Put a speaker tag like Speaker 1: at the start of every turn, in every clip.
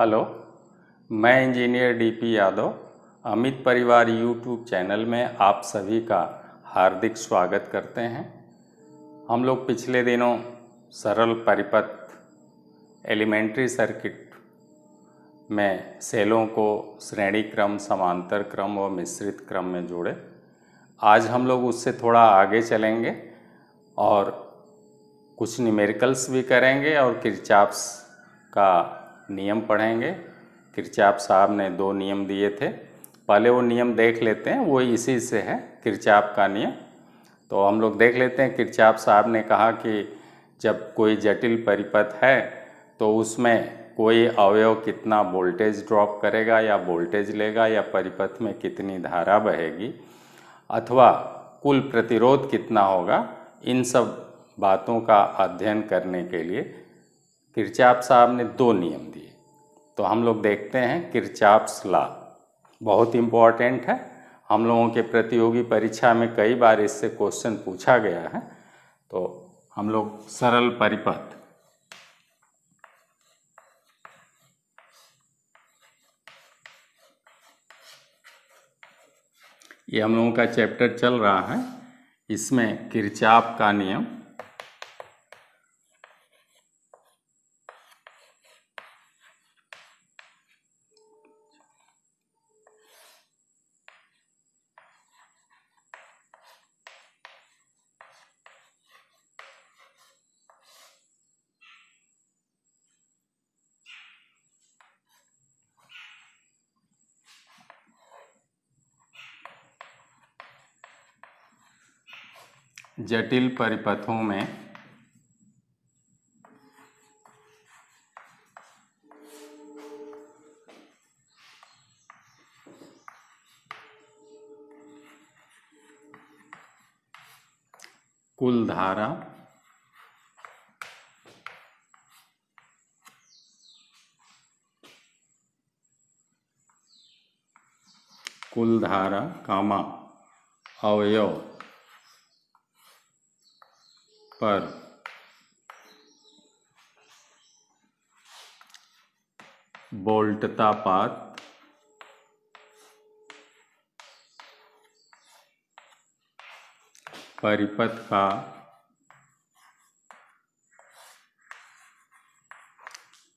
Speaker 1: Hello, मैं engineer DP Yadav, Amit परिवार YouTube channel में आप सभी का हार्दिक स्वागत करते हैं। हम लोग पिछले दिनों सरल परिपथ एलिमेंट्री सर्किट में सेलों को श्रेणी क्रम, समांतर क्रम व मिश्रित क्रम में जोड़े। आज हम लोग उससे थोड़ा आगे चलेंगे और कुछ न्यूमेरिकल्स भी करेंगे और किरचाप्स का नियम पढ़ेंगे। किरचाप साहब ने दो नियम दिए थे। पहले वो नियम देख लेते हैं, वो इसी से है किरचाप का नियम। तो हम लोग देख लेते हैं किरचाप साहब ने कहा कि जब कोई जटिल परिपथ है तो उसमें कोई अवयव कितना वोल्टेज ड्रॉप करेगा या वोल्टेज लेगा, या परिपथ में कितनी धारा बहेगी, अथवा कुल प्रतिरोध कितना होगा, इन सब बातों का अध्ययन करने के लिए किरचाप साहब ने दो नियम दिए। तो हम लोग देखते हैं किरचाप्स ला बहुत इंपॉर्टेंट है। हम लोगों के प्रतियोगी परीक्षा में कई बार इससे क्वेश्चन पूछा गया है। तो हम लोग सरल परिपथ। ये हम लोगों का चैप्टर चल रहा है। इसमें किरचाप का नियम जटिल परिपथों में कुल धारा कुल धारा कामा अवयव पर बोल्टतापात परिपथ का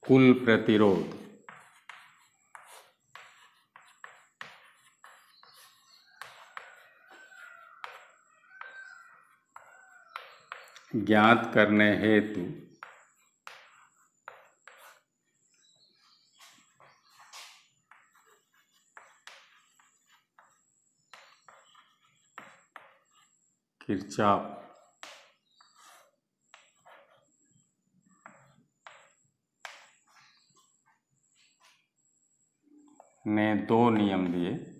Speaker 1: कुल प्रतिरोध ज्ञात करने हेतु। किरचाप ने दो नियम दिए।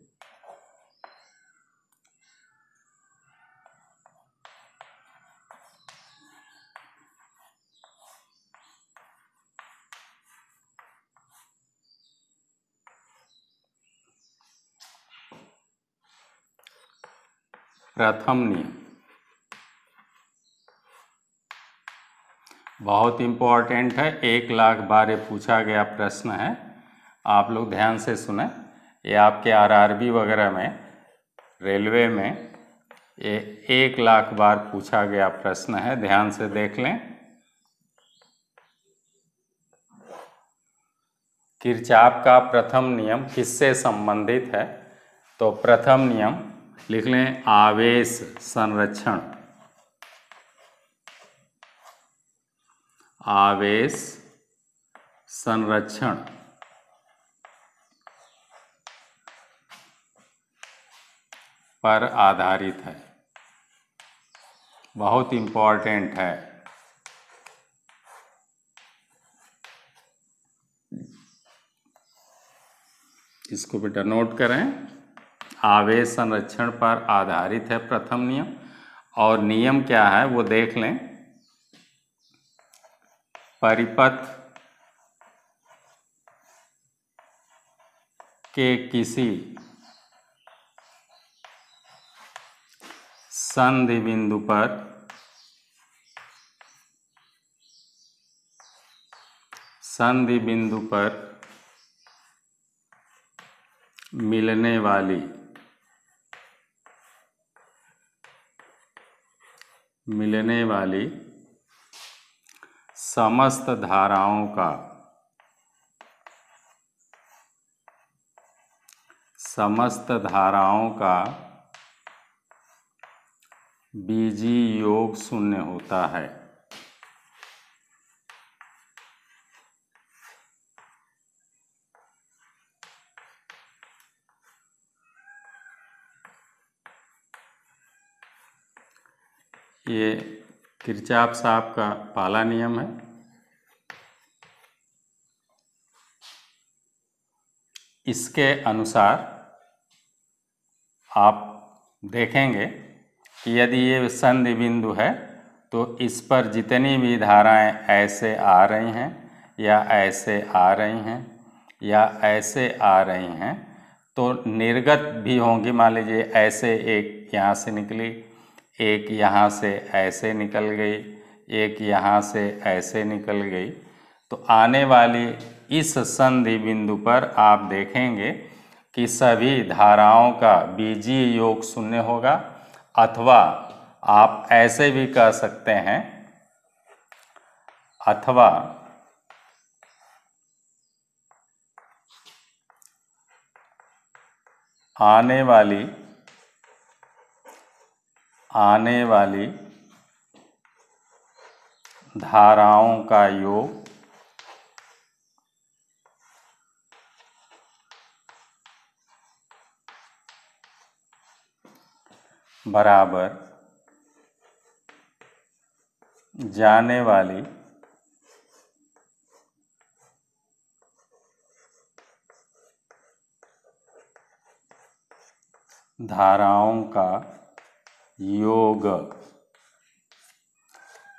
Speaker 1: प्रथम नियम। बहुत इम्पोर्टेंट है। एक लाख बार पूछा गया प्रश्न है। आप लोग ध्यान से सुने। ये आपके आरआरबी वगैरह में, रेलवे में, ये एक लाख बार पूछा गया प्रश्न है। ध्यान से देख लें। किरचाप का प्रथम नियम किससे संबंधित है? तो प्रथम नियम लिख लें, आवेश संरक्षण। आवेश संरक्षण। पर आधारित है। बहुत इम्पोर्टेंट है। इसको बेटा नोट करें। आवेश संरक्षण पर आधारित है प्रथम नियम। और नियम क्या है वो देख लें। परिपथ के किसी संधि बिंदु पर संधि बिंदु पर मिलने वाली मिलने वाली समस्त धाराओं का समस्त धाराओं का बीजी योग शून्य होता है। ये किरचाप साहब का पाला नियम है। इसके अनुसार आप देखेंगे कि यदि ये संधि बिंदु है तो इस पर जितनी भी धाराएँ ऐसे आ रही हैं या ऐसे आ रही हैं या ऐसे आ रही हैं तो निर्गत भी होंगी। मान लीजिए ऐसे एक यहाँ से निकली एक यहाँ से ऐसे निकल गई, एक यहाँ से ऐसे निकल गई। तो आने वाली इस संधि बिंदु पर आप देखेंगे कि सभी धाराओं का बीजीय योग शून्य होगा, अथवा आप ऐसे भी कह सकते हैं, अथवा आने वाली आने वाली धाराओं का योग बराबर जाने वाली धाराओं का योग।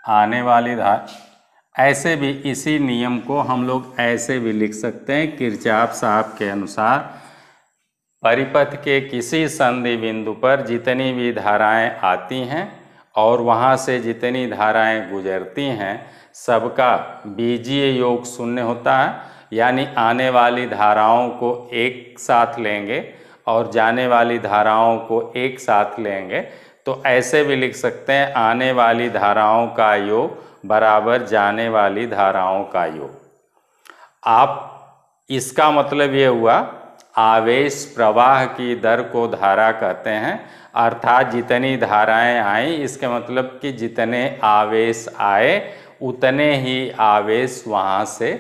Speaker 1: आने वाली धार ऐसे भी इसी नियम को हम लोग ऐसे भी लिख सकते हैं, किरचाप साहब के अनुसार, परिपथ के किसी संधि बिंदु पर जितनी भी धाराएँ आती हैं और वहाँ से जितनी धाराएँ गुजरती हैं, सबका बीजीय योग शून्य होता है, यानी आने वाली धाराओं को एक साथ लेंगे और जाने वाली धाराओं को एक साथ लेंगे तो ऐसे भी लिख सकते हैं, आने वाली धाराओं का योग बराबर जाने वाली धाराओं का योग। आप, इसका मतलब ये हुआ, आवेश प्रवाह की दर को धारा कहते हैं, अर्थात जितनी धाराएँ आई, इसके मतलब कि जितने आवेश आए, उतने ही आवेश वहाँ से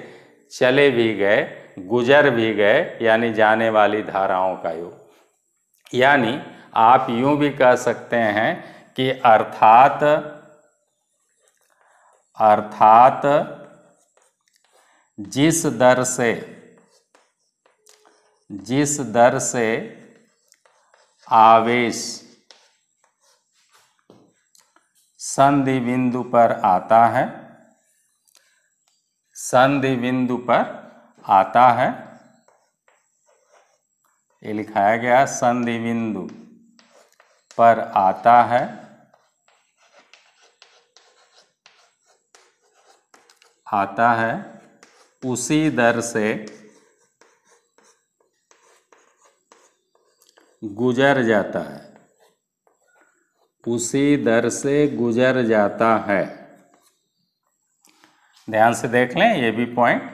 Speaker 1: चले भी गए, गुजर भी गए, यानी जाने वाली धाराओं का योग। यानी आप यूँ भी कह सकते हैं कि अर्थात अर्थात जिस दर से, जिस दर से आवेश संधि बिंदु पर आता है संधि बिंदु पर आता है ये लिखाया गया संधि बिंदु पर आता है। आता है उसी दर से गुजर जाता है। उसी दर से गुजर जाता है। ध्यान से देख लें, ये भी पॉइंट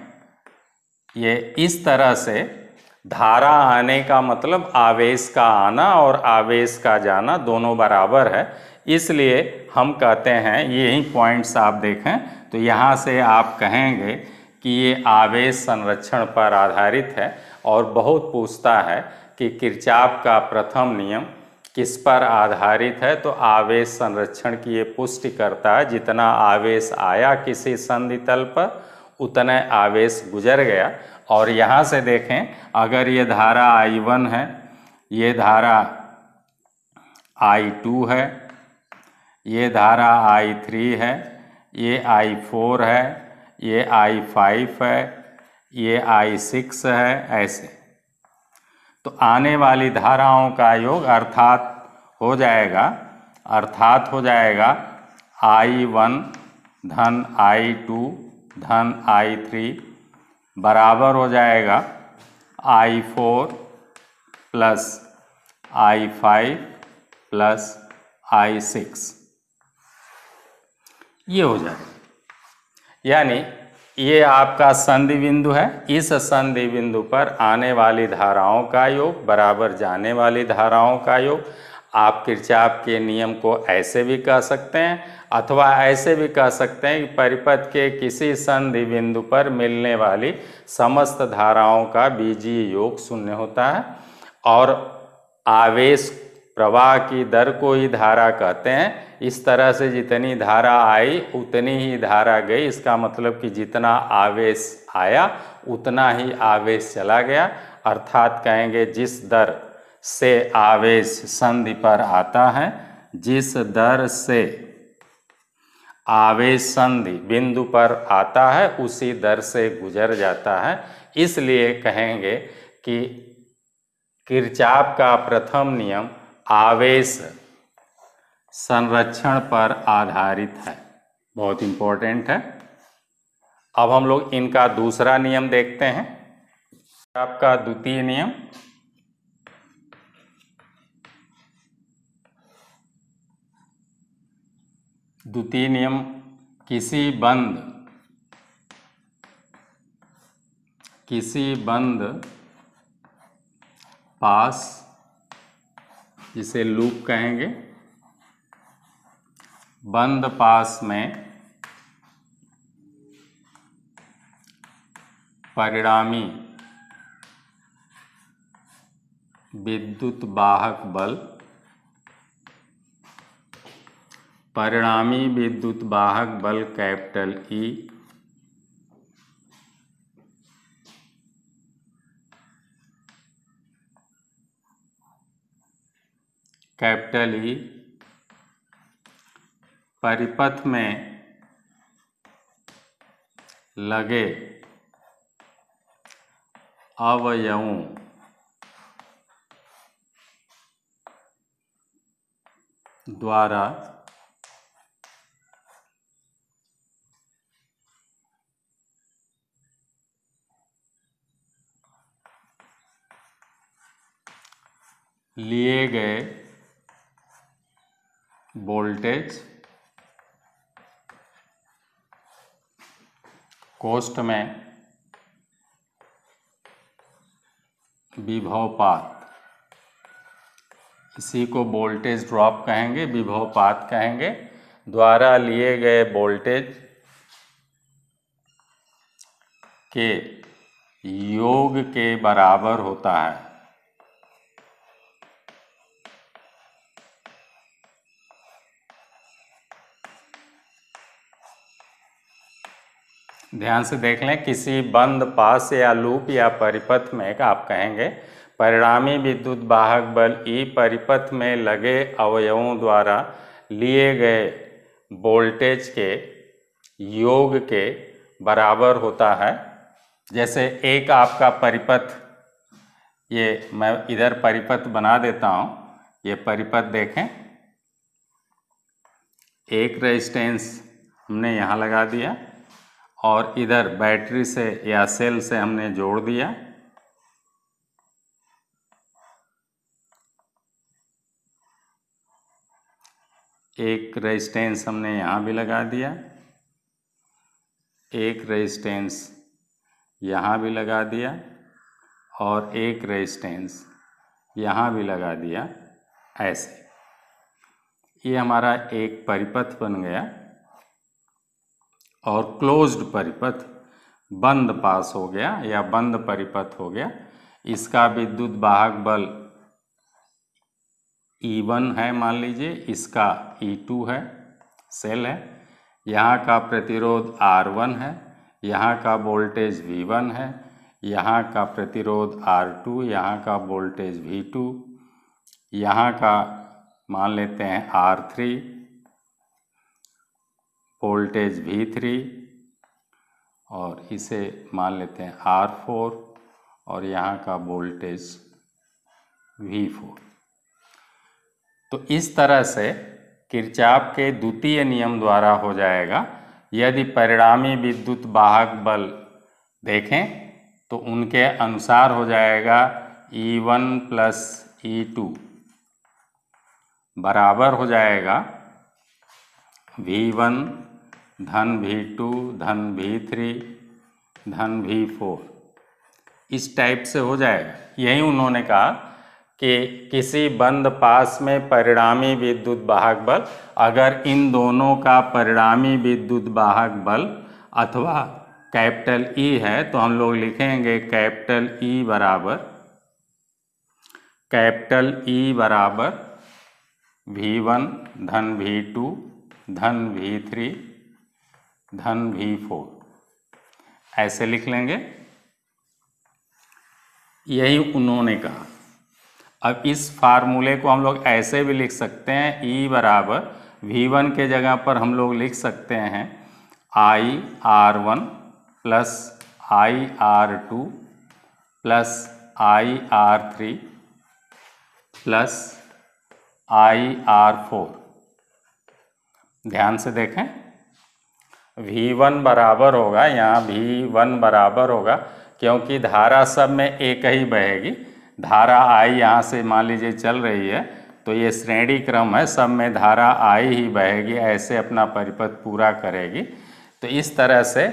Speaker 1: ये इस तरह से धारा आने का मतलब आवेश का आना और आवेश का जाना दोनों बराबर है। इसलिए हम कहते हैं, यही पॉइंट्स आप देखें तो यहाँ से आप कहेंगे कि ये आवेश संरक्षण पर आधारित है और बहुत पूछता है कि किरचाप का प्रथम नियम किस पर आधारित है। तो आवेश संरक्षण की ये पुष्टि करता है, जितना आवेश आया किसी संधि तल पर, उतना आवेश गुजर गया और यहाँ से देखें, अगर ये धारा आई वन है, ये धारा आई टू है, ये धारा आई थ्री है, ये आई फोर है, ये आई फाइव है, ये आई सिक्स है, ऐसे। तो आने वाली धाराओं का योग अर्थात हो जाएगा, अर्थात हो जाएगा आई वन धन आई टू धन आई थ्री बराबर हो जाएगा I four plus I five plus I six ये हो जाए। यानी ये आपका संधि बिंदु है। इस संधि बिंदु पर आने वाली धाराओं का योग, बराबर जाने वाली धाराओं का योग, आप किरचाप के नियम को ऐसे भी कह सकते हैं। अथवा ऐसे भी कह सकते हैं कि परिपथ के किसी संधि बिंदु पर मिलने वाली समस्त धाराओं का बीजीय योग शून्य होता है। और आवेश प्रवाह की दर को ही धारा कहते हैं। इस तरह से जितनी धारा आई, उतनी ही धारा गई। इसका मतलब कि जितना आवेश आया, उतना ही आवेश चला गया। अर्थात कहेंगे जिस दर से आवेश संधि पर आता है, जिस दर से आवेश संधि बिंदु पर आता है, उसी दर से गुजर जाता है। इसलिए कहेंगे कि किरचाप का प्रथम नियम आवेश संरक्षण पर आधारित है। बहुत इंपॉर्टेंट है। अब हम लोग इनका दूसरा नियम देखते हैं। आपका द्वितीय नियम द्वितीय नियम, किसी बंद किसी बंद पास, जिसे लूप कहेंगे, बंद पास में परिणामी विद्युत वाहक बल परिणामी विद्युत वाहक बल कैपिटल ई कैपिटल ई परिपथ में लगे अवयवों द्वारा लिए गए वोल्टेज कोष्ट में विभवपात। इसी को वोल्टेज ड्रॉप कहेंगे, विभवपात कहेंगे। द्वारा लिए गए वोल्टेज के योग के बराबर होता है। ध्यान से देख लें, किसी बंद पास या लूप या परिपथ में आप कहेंगे, परिणामी विद्युत वाहक बल ई परिपथ में लगे अवयवों द्वारा लिए गए वोल्टेज के योग के बराबर होता है। जैसे एक आपका परिपथ, ये मैं इधर परिपथ बना देता हूँ, ये परिपथ देखें। एक रेजिस्टेंस हमने यहाँ लगा दिया। और इधर बैटरी से या सेल से हमने जोड़ दिया। एक रेजिस्टेंस हमने यहाँ भी लगा दिया। एक रेजिस्टेंस यहाँ भी लगा दिया और एक रेजिस्टेंस यहाँ भी लगा दिया, ऐसे। ये हमारा एक परिपथ बन गया। और क्लोज्ड परिपथ बंद पास हो गया या बंद परिपथ हो गया। इसका विद्युत वाहक बल E1 है, मान लीजिए। इसका E2 है सेल है। यहाँ का प्रतिरोध R1 है। यहाँ का वोल्टेज V1 है। यहाँ का प्रतिरोध R2 यहाँ का वोल्टेज V2 यहाँ का, मान लेते हैं R3 वोल्टेज वी थ्री और इसे मान लेते हैं आर फोर और यहाँ का वोल्टेज वी फोर तो इस तरह से किरचाप के द्वितीय नियम द्वारा हो जाएगा। यदि परिणामी विद्युत वाहक बल देखें तो उनके अनुसार हो जाएगा ई वन प्लस ई बराबर हो जाएगा वी वन धन वी टू, धन वी थ्री, धन वी फोर। इस टाइप से हो जाएगा यही उन्होंने कहा कि किसी बंद पास में परिणामी विद्युत वाहक बल, अगर इन दोनों का परिणामी विद्युत वाहक बल अथवा कैपिटल ई e है तो हम लोग लिखेंगे कैपिटल ई e बराबर, कैपिटल ई e बराबर वी वन धन वी टू धन वी थ्री धन वी फोर ऐसे लिख लेंगे। यही उन्होंने कहा। अब इस फार्मूले को हम लोग ऐसे भी लिख सकते हैं ई बराबर वी वन के जगह पर हम लोग लिख सकते हैं I R one plus I R two plus I R three plus I R four ध्यान से देखें। V1 वन बराबर होगा, यहाँ वी वन बराबर होगा, क्योंकि धारा सब में एक ही बहेगी। धारा I यहाँ से मान लीजिए चल रही है तो ये श्रेणी क्रम है, सब में धारा I ही बहेगी, ऐसे अपना परिपथ पूरा करेगी। तो इस तरह से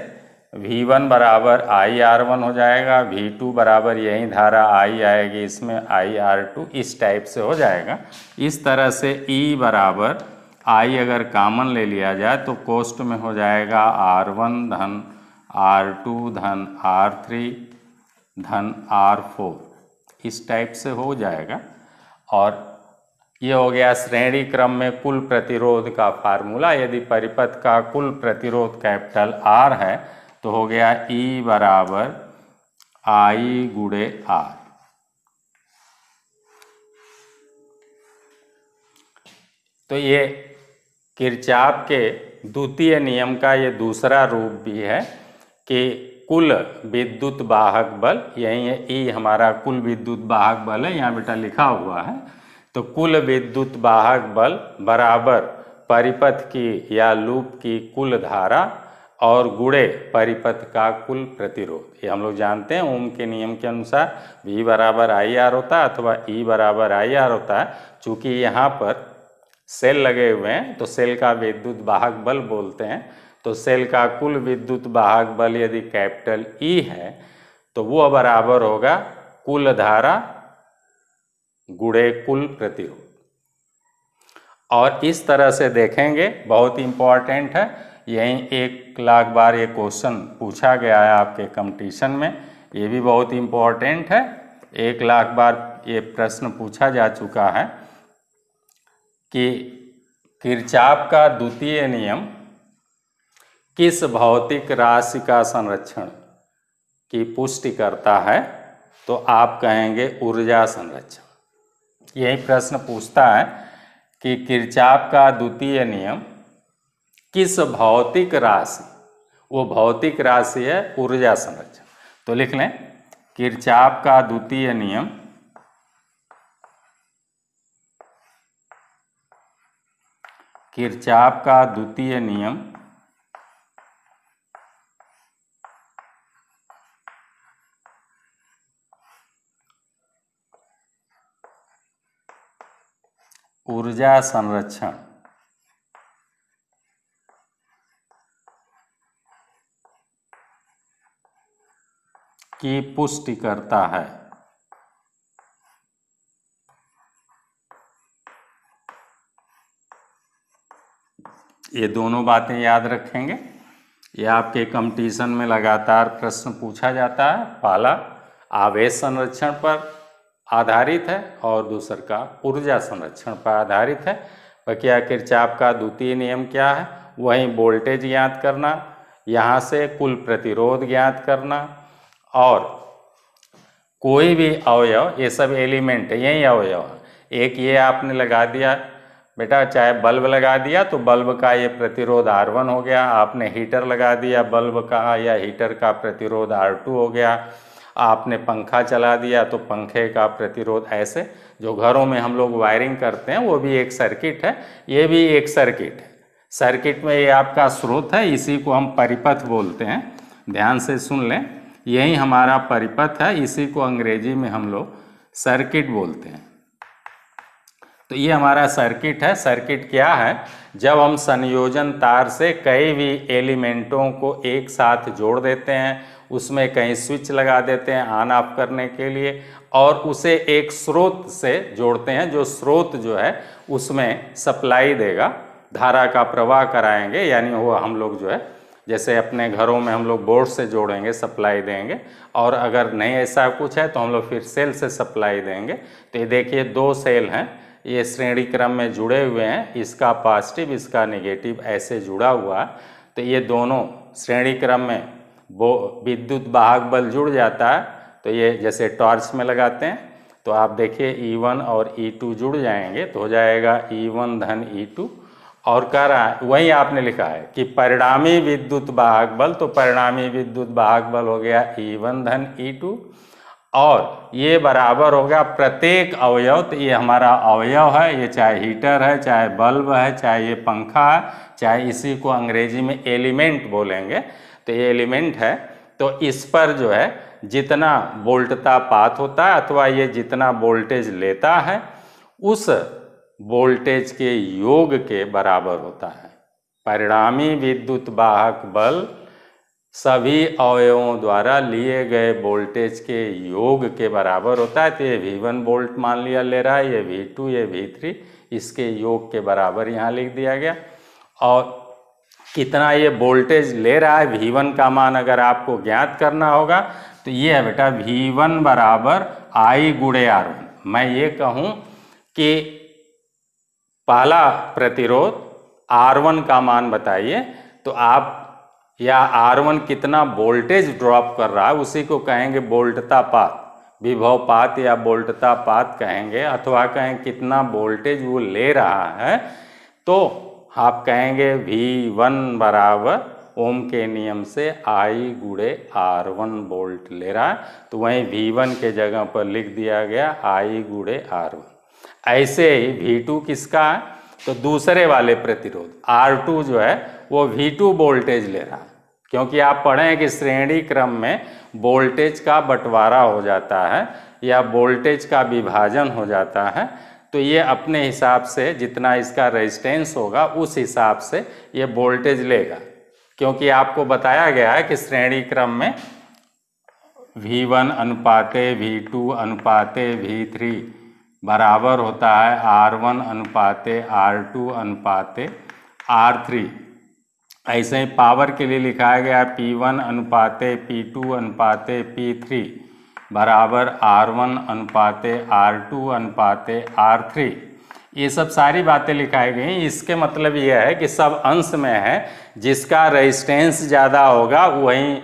Speaker 1: वी वन बराबर आई आर वन हो जाएगा वी टू बराबर यही धारा आई आएगी, इसमें आई आर टू इस टाइप से हो जाएगा। इस तरह से ई e बराबर आई अगर कामन ले लिया जाए तो कोस्ट में हो जाएगा आर वन धन, आर टू धन, आर थ्री धन, आर फोर। इस टाइप से हो जाएगा। और ये हो गया श्रेणी क्रम में कुल प्रतिरोध का फार्मूला। यदि परिपथ का कुल प्रतिरोध कैपिटल आर है तो हो गया ई e बराबर आई गुड़े आर तो ये किरचाप के द्वितीय नियम का ये दूसरा रूप भी है कि कुल विद्युत वाहक बल, यही है, ई e हमारा कुल विद्युत वाहक बल है, यहाँ बेटा लिखा हुआ है। तो कुल विद्युत वाहक बल बराबर परिपथ की या लूप की कुल धारा और गुड़े परिपथ का कुल प्रतिरोध। ये हम लोग जानते हैं, ओम के नियम के अनुसार V बराबर आई आर होता है अथवा ई बराबर आई आर होता है, चूँकि यहाँ पर सेल लगे हुए हैं तो सेल का विद्युत वाहक बल बोलते हैं। तो सेल का कुल विद्युत वाहक बल यदि कैपिटल E है तो वो बराबर होगा कुल धारा गुड़े कुल प्रतिरोध। और इस तरह से देखेंगे, बहुत इंपॉर्टेंट है। यही एक लाख बार ये क्वेश्चन पूछा गया है आपके कंपटीशन में। ये भी बहुत इम्पोर्टेंट है। एक लाख बार ये प्रश्न पूछा जा चुका है। कि किरचाप का द्वितीय नियम, किस भौतिक राशि का संरक्षण की पुष्टि करता है तो आप कहेंगे ऊर्जा संरक्षण। यही प्रश्न पूछता है कि किरचाप का द्वितीय नियम, किस भौतिक राशि, वो भौतिक राशि है ऊर्जा संरक्षण। तो लिख लें, किरचाप का द्वितीय नियम किरचाप का द्वितीय नियम। ऊर्जा संरक्षण। की पुष्टि करता है। ये दोनों बातें याद रखेंगे। ये आपके कंपटीशन में लगातार प्रश्न पूछा जाता है पहला आवेश संरक्षण पर आधारित है और दूसर का ऊर्जा संरक्षण पर आधारित है। क्या किरचाप का द्वितीय नियम क्या है? वहीं वोल्टेज ज्ञात करना, यहाँ से कुल प्रतिरोध ज्ञात करना और कोई भी अवयव, ये सब एलिमेंट, यही अवयव एक ये आपने लगा दिया बेटा, चाहे बल्ब लगा दिया तो बल्ब का ये प्रतिरोध R1 हो गया। आपने हीटर लगा दिया, बल्ब का या हीटर का प्रतिरोध R2 हो गया। आपने पंखा चला दिया तो पंखे का प्रतिरोध ऐसे, जो घरों में हम लोग वायरिंग करते हैं, वो भी एक सर्किट है। ये भी एक सर्किट है। सर्किट में ये आपका स्रोत है, इसी को हम परिपथ बोलते हैं। ध्यान से सुन लें। यही हमारा परिपथ है, इसी को अंग्रेज़ी में हम लोग सर्किट बोलते हैं। तो ये हमारा सर्किट है। सर्किट क्या है? जब हम संयोजन तार से कई भी एलिमेंटों को एक साथ जोड़ देते हैं, उसमें कहीं स्विच लगा देते हैं ऑन ऑफ़ करने के लिए, और उसे एक स्रोत से जोड़ते हैं, जो स्रोत जो है, उसमें सप्लाई देगा। धारा का प्रवाह कराएँगे, यानी वो हम लोग जो है, जैसे अपने घरों में हम लोग बोर्ड से जोड़ेंगे सप्लाई देंगे, और अगर नहीं ऐसा कुछ है तो हम लोग फिर सेल से सप्लाई देंगे। तो ये देखिए, दो सेल हैं। ये श्रेणी क्रम में जुड़े हुए हैं, इसका पॉजिटिव इसका नेगेटिव ऐसे जुड़ा हुआ। तो ये दोनों श्रेणी क्रम में वो विद्युत वाहक बल जुड़ जाता है। तो ये जैसे टॉर्च में लगाते हैं तो आप देखिए E1 और E2 जुड़ जाएँगे तो हो जाएगा E1 धन E2 और कह रहा है, वही आपने लिखा है कि परिणामी विद्युत वाहक बल तो परिणामी विद्युत वाहक बल हो गया E1 धन E2 और ये बराबर होगा प्रत्येक अवयव तो ये हमारा अवयव है, ये चाहे हीटर है, चाहे बल्ब है, चाहे ये पंखा है, चाहे इसी को अंग्रेज़ी में एलिमेंट बोलेंगे तो ये एलिमेंट है। तो इस पर जो है, जितना वोल्टता पात होता है अथवा ये जितना वोल्टेज लेता है, उस वोल्टेज के योग के बराबर होता है। परिणामी विद्युत वाहक बल सभी अवयवों द्वारा लिए गए वोल्टेज के योग के बराबर होता है तो ये वी वन वोल्ट मान लिया ले रहा है, ये वी टू ये वी थ्री इसके योग के बराबर यहाँ लिख दिया गया। और कितना ये वोल्टेज ले रहा है वी वन का मान अगर आपको ज्ञात करना होगा तो ये है बेटा वी वन बराबर आई गुड़े आर वन मैं ये कहूँ कि पहला प्रतिरोध आर वन का मान बताइए तो आप या आर वन कितना वोल्टेज ड्रॉप कर रहा है, उसी को कहेंगे वोल्टता पात विभव पात या वोल्टता पात कहेंगे, अथवा कहें कितना वोल्टेज वो ले रहा है तो आप कहेंगे वी वन बराबर ओम के नियम से आई गुड़े आर वन वोल्ट ले रहा है तो वहीं वी वन के जगह पर लिख दिया गया आई गुड़े आर वन ऐसे ही वी टू किसका है? तो दूसरे वाले प्रतिरोध आर टू जो है, वो वी टू वोल्टेज ले रहा। है क्योंकि आप पढ़ें कि श्रेणी क्रम में वोल्टेज का बंटवारा हो जाता है या वोल्टेज का विभाजन हो जाता है तो ये अपने हिसाब से जितना इसका रेजिस्टेंस होगा, उस हिसाब से ये वोल्टेज लेगा। क्योंकि आपको बताया गया है कि श्रेणी क्रम में V1 अनुपाते V2 अनुपाते V3 बराबर होता है आर वन अनुपाते आर टू अनुपाते आर थ्री ऐसे ही पावर के लिए लिखा गया P1 अनुपाते पी टू अनुपाते पी थ्री बराबर आर वन अनुपाते आर टू अनुपाते आर थ्री ये सब सारी बातें लिखाई गई इसके मतलब यह है कि सब अंश में है। जिसका रेजिस्टेंस ज़्यादा होगा, वहीं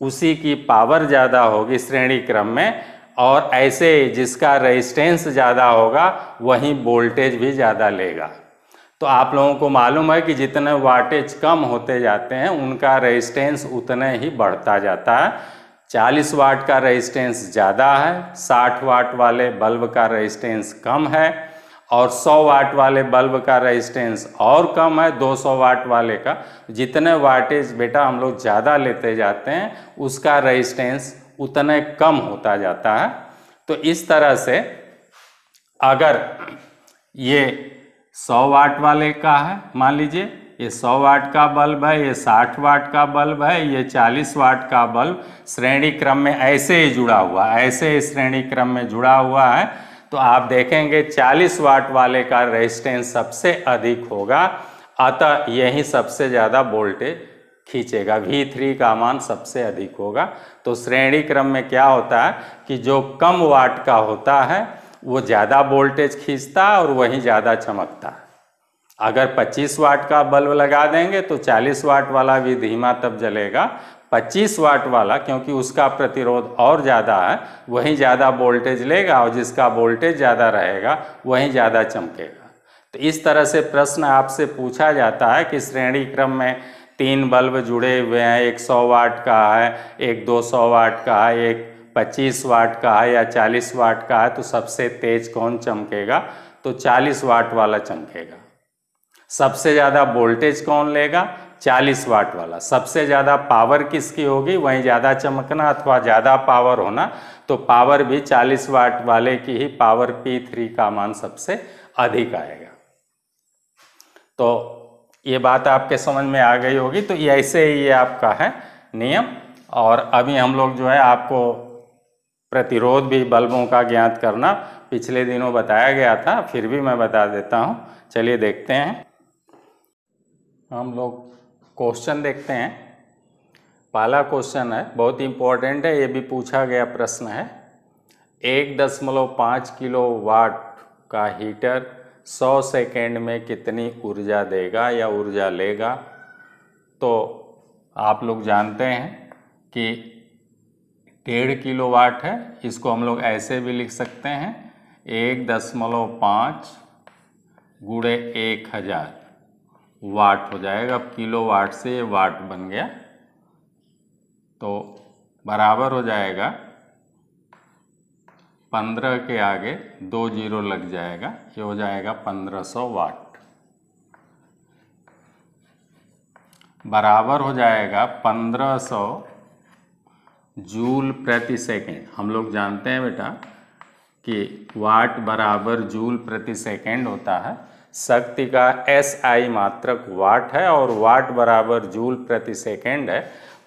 Speaker 1: उसी की पावर ज़्यादा होगी श्रेणी क्रम में। और ऐसे जिसका रेजिस्टेंस ज़्यादा होगा, वहीं वोल्टेज भी ज़्यादा लेगा। तो आप लोगों को मालूम है कि जितने वाटेज कम होते जाते हैं, उनका रेजिस्टेंस उतने ही बढ़ता जाता है। 40 वाट का रेजिस्टेंस ज़्यादा है 60 वाट वाले बल्ब का रेजिस्टेंस कम है, और 100 वाट वाले बल्ब का रेजिस्टेंस और कम है 200 वाट वाले का। जितने वाटेज बेटा हम लोग ज़्यादा लेते जाते हैं, उसका रेजिस्टेंस उतने कम होता जाता है। तो इस तरह से अगर ये 100 वाट वाले का है, मान लीजिए, ये 100 वाट का बल्ब है, ये 60 वाट का बल्ब है, ये 40 वाट का बल्ब श्रेणी क्रम में ऐसे ही जुड़ा हुआ है ऐसे ही श्रेणी क्रम में जुड़ा हुआ है तो आप देखेंगे 40 वाट वाले का रेजिस्टेंस सबसे अधिक होगा। अतः यही सबसे ज़्यादा वोल्टेज खींचेगा। V3 का मान सबसे अधिक होगा। तो श्रेणी क्रम में क्या होता है कि जो कम वाट का होता है, वो ज़्यादा वोल्टेज खींचता है और वही ज़्यादा चमकता है। अगर 25 वाट का बल्ब लगा देंगे तो 40 वाट वाला भी धीमा तब जलेगा। 25 वाट वाला, क्योंकि उसका प्रतिरोध और ज़्यादा है, वहीं ज़्यादा वोल्टेज लेगा और जिसका वोल्टेज ज़्यादा रहेगा, वहीं ज़्यादा चमकेगा। तो इस तरह से प्रश्न आपसे पूछा जाता है कि श्रेणी क्रम में तीन बल्ब जुड़े हुए हैं, एक सौ वाट का है, एक 200 वाट का है, एक 25 वाट का है या 40 वाट का है तो सबसे तेज कौन चमकेगा? तो 40 वाट वाला चमकेगा। सबसे ज़्यादा वोल्टेज कौन लेगा? 40 वाट वाला। सबसे ज़्यादा पावर किसकी होगी? वहीं ज़्यादा चमकना अथवा ज़्यादा पावर होना तो पावर भी 40 वाट वाले की ही पावर P3 का मान सबसे अधिक आएगा। तो ये बात आपके समझ में आ गई होगी तो ऐसे ही ये आपका है नियम। और अभी हम लोग जो है आपको प्रतिरोध भी बल्बों का ज्ञात करना पिछले दिनों बताया गया था, फिर भी मैं बता देता हूँ। चलिए देखते हैं। हम लोग क्वेश्चन देखते हैं। पहला क्वेश्चन है, बहुत इंपॉर्टेंट है, ये भी पूछा गया प्रश्न है। एक दशमलव पाँच किलो वाट का हीटर 100 सेकेंड में कितनी ऊर्जा देगा या ऊर्जा लेगा? तो आप लोग जानते हैं कि डेढ़ किलो वाट है, इसको हम लोग ऐसे भी लिख सकते हैं, एक दशमलव पाँच गुड़े एक हज़ार। वाट हो जाएगा, अब किलो वाट से वाट बन गया तो बराबर हो जाएगा पंद्रह के आगे दो ज़ीरो लग जाएगा, ये हो जाएगा पंद्रह सौ वाट। बराबर हो जाएगा पंद्रह सौ जूल प्रति सेकंड। हम लोग जानते हैं बेटा कि वाट बराबर जूल प्रति सेकंड होता है। शक्ति का एस आई मात्रक वाट है और वाट बराबर जूल प्रति सेकंड है।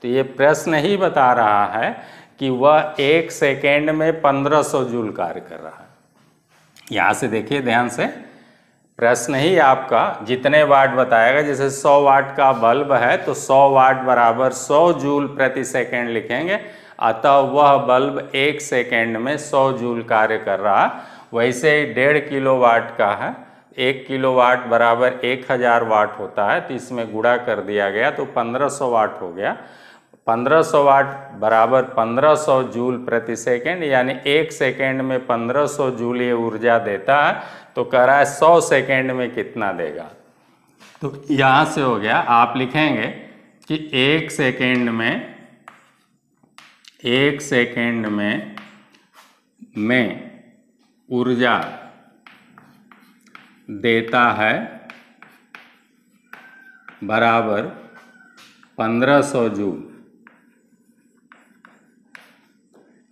Speaker 1: तो ये प्रश्न ही बता रहा है कि वह एक सेकेंड में 1500 जूल कार्य कर रहा है। यहाँ से देखिए ध्यान से, प्रश्न ही आपका, जितने वाट बताएगा, जैसे 100 वाट का बल्ब है तो 100 वाट बराबर 100 जूल प्रति सेकेंड लिखेंगे, अतः वह बल्ब एक सेकेंड में 100 जूल कार्य कर रहा वैसे ही डेढ़ किलो वाट का है, एक किलो वाट बराबर एक हज़ार वाट होता है तो इसमें गुड़ा कर दिया गया तो 1500 वाट हो गया। 1500 वाट बराबर 1500 जूल प्रति सेकेंड, यानी एक सेकेंड में 1500 जूल ये ऊर्जा देता है तो कह रहा है 100 सेकंड में कितना देगा? तो यहाँ से हो गया, आप लिखेंगे कि एक सेकेंड में, एक सेकेंड में में ऊर्जा देता है बराबर 1500 जूल।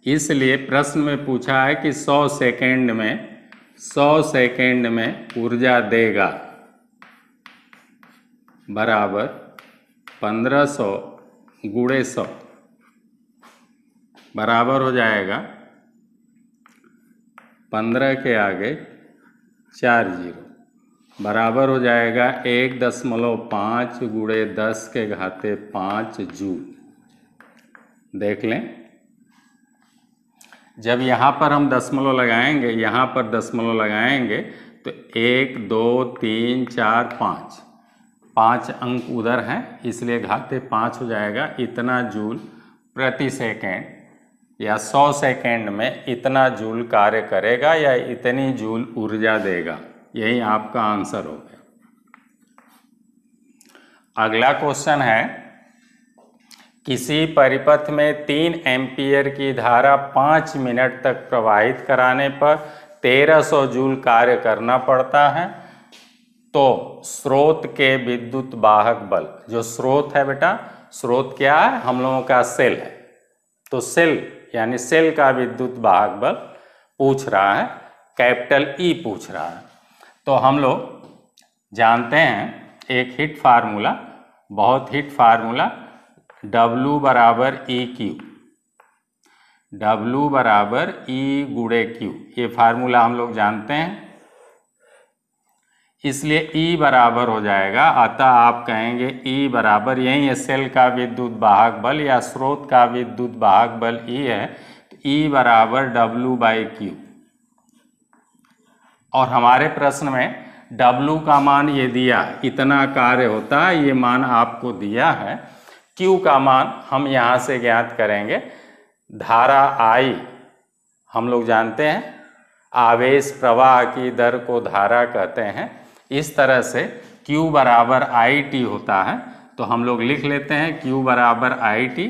Speaker 1: इसलिए प्रश्न में पूछा है कि 100 सेकेंड में 100 सेकेंड में ऊर्जा देगा। बराबर 1500 सौ गुड़े सौ। बराबर हो जाएगा 15 के आगे चार ज़ीरो। बराबर हो जाएगा एक दशमलव पाँच गुड़े दस के घाते पाँच जूल देख लें। जब यहाँ पर हम दशमलव लगाएँगे, यहाँ पर दशमलव लगाएँगे तो एक, दो, तीन, चार, पाँच। पाँच अंक उधर हैं, इसलिए घाते पाँच हो जाएगा, इतना जूल प्रति सेकेंड, या सौ सेकेंड में इतना जूल कार्य करेगा, या इतनी जूल ऊर्जा देगा? यही आपका आंसर हो गया। अगला क्वेश्चन है किसी परिपथ में तीन एम्पियर की धारा पाँच मिनट तक प्रवाहित कराने पर 1300 जूल कार्य करना पड़ता है। तो स्रोत के विद्युत वाहक बल, जो स्रोत है बेटा, स्रोत क्या है? हम लोगों का सेल है। तो सेल, यानी सेल का विद्युत वाहक बल पूछ रहा है, कैपिटल ई e पूछ रहा है। तो हम लोग जानते हैं, एक हिट फार्मूला, बहुत हिट फार्मूला डब्लू बराबर ई क्यू डब्लू बराबर ई गुड़े क्यू ये फार्मूला हम लोग जानते हैं। इसलिए ई बराबर हो जाएगा। अतः आप कहेंगे ई बराबर यही है। सेल का विद्युत वाहक बल या स्रोत का विद्युत वाहक बल ई है। तो ई बराबर डब्लू बाई क्यू और हमारे प्रश्न में डब्लू का मान ये दिया। इतना कार्य होता है। ये मान आपको दिया है। Q का मान हम यहाँ से ज्ञात करेंगे। धारा I, हम लोग जानते हैं, आवेश प्रवाह की दर को धारा कहते हैं। इस तरह से Q बराबर आई टी होता है तो हम लोग लिख लेते हैं Q बराबर आई टी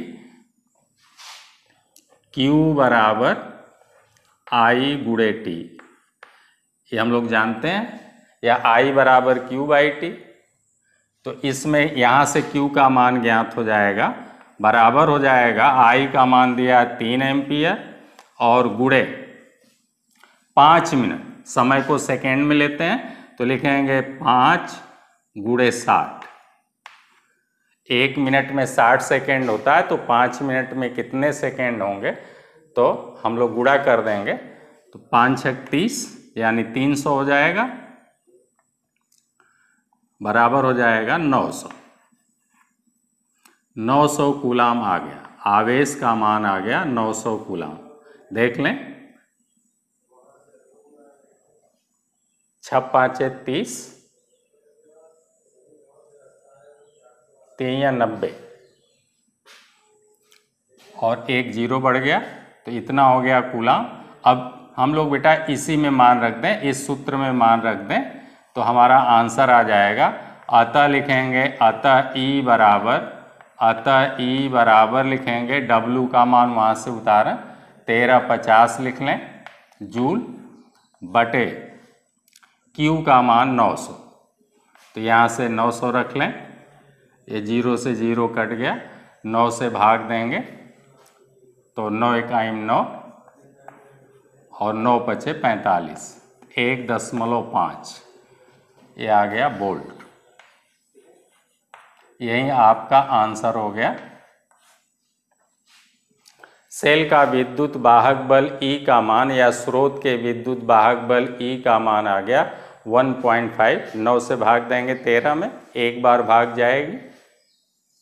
Speaker 1: क्यू बराबर आई गुड़े टी ये हम लोग जानते हैं, या I बराबर क्यू बाई टी तो इसमें यहाँ से Q का मान ज्ञात हो जाएगा, बराबर हो जाएगा I का मान दिया तीन एम्पियर और गुड़े पाँच मिनट। समय को सेकेंड में लेते हैं तो लिखेंगे पाँच गुड़े साठ। एक मिनट में साठ सेकेंड होता है तो पाँच मिनट में कितने सेकेंड होंगे? तो हम लोग गुड़ा कर देंगे। तो पाँच छः तीस यानी तीन सौ हो जाएगा। बराबर हो जाएगा नौ सौ। नौ सौ कूलाम आ गया। आवेश का मान आ गया नौ सौ कूलाम। देख लें। छः पाँचे तीस। तीन या नब्बे। और एक ज़ीरो बढ़ गया तो इतना हो गया कूलाम। अब हम लोग बेटा इसी में मान रख दें, इस सूत्र में मान रख दें तो हमारा आंसर आ जाएगा, अतः लिखेंगे, अतः ई बराबर, अतः ई बराबर लिखेंगे डब्लू का मान वहाँ से उतारें, तेरह पचास लिख लें, जूल, बटे क्यू का मान नौ सौ। तो यहाँ से नौ सौ रख लें, ये ज़ीरो से ज़ीरो कट गया, नौ से भाग देंगे तो नौ इकाइम नौ, और नौ पचे पैंतालीस, एक दशमलव पाँच। ये आ गया बोल्ट यही आपका आंसर हो गया। सेल का विद्युत वाहक बल E का मान या स्रोत के विद्युत वाहक बल E का मान आ गया 1.5 नौ से भाग देंगे तेरह में, एक बार भाग जाएगी,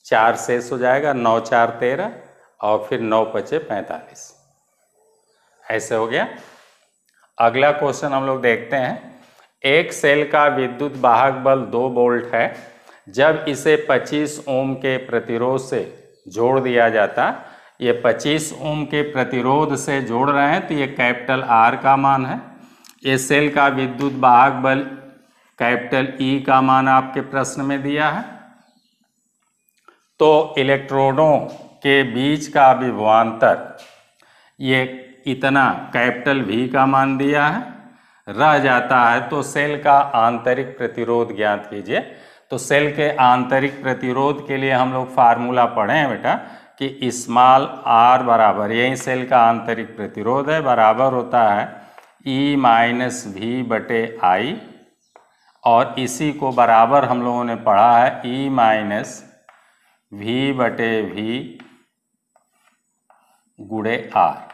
Speaker 1: चार शेष हो जाएगा, नौ चार तेरह, और फिर नौ पचे पैंतालीस। ऐसे हो गया। अगला क्वेश्चन हम लोग देखते हैं। एक सेल का विद्युत वाहक बल दो वोल्ट है। जब इसे 25 ओम के प्रतिरोध से जोड़ दिया जाता, ये 25 ओम के प्रतिरोध से जोड़ रहे हैं तो ये कैपिटल आर का मान है। ये सेल का विद्युत वाहक बल कैपिटल ई का मान आपके प्रश्न में दिया है। तो इलेक्ट्रोनों के बीच का विभवांतर ये इतना कैपिटल वी का मान दिया है। रह जाता है तो सेल का आंतरिक प्रतिरोध ज्ञात कीजिए। तो सेल के आंतरिक प्रतिरोध के लिए हम लोग फार्मूला पढ़े हैं बेटा, कि स्मॉल आर बराबर, यही सेल का आंतरिक प्रतिरोध है, बराबर होता है ई माइनस भी बटे आई, और इसी को बराबर हम लोगों ने पढ़ा है ई माइनस वी बटे वी गुड़े आर।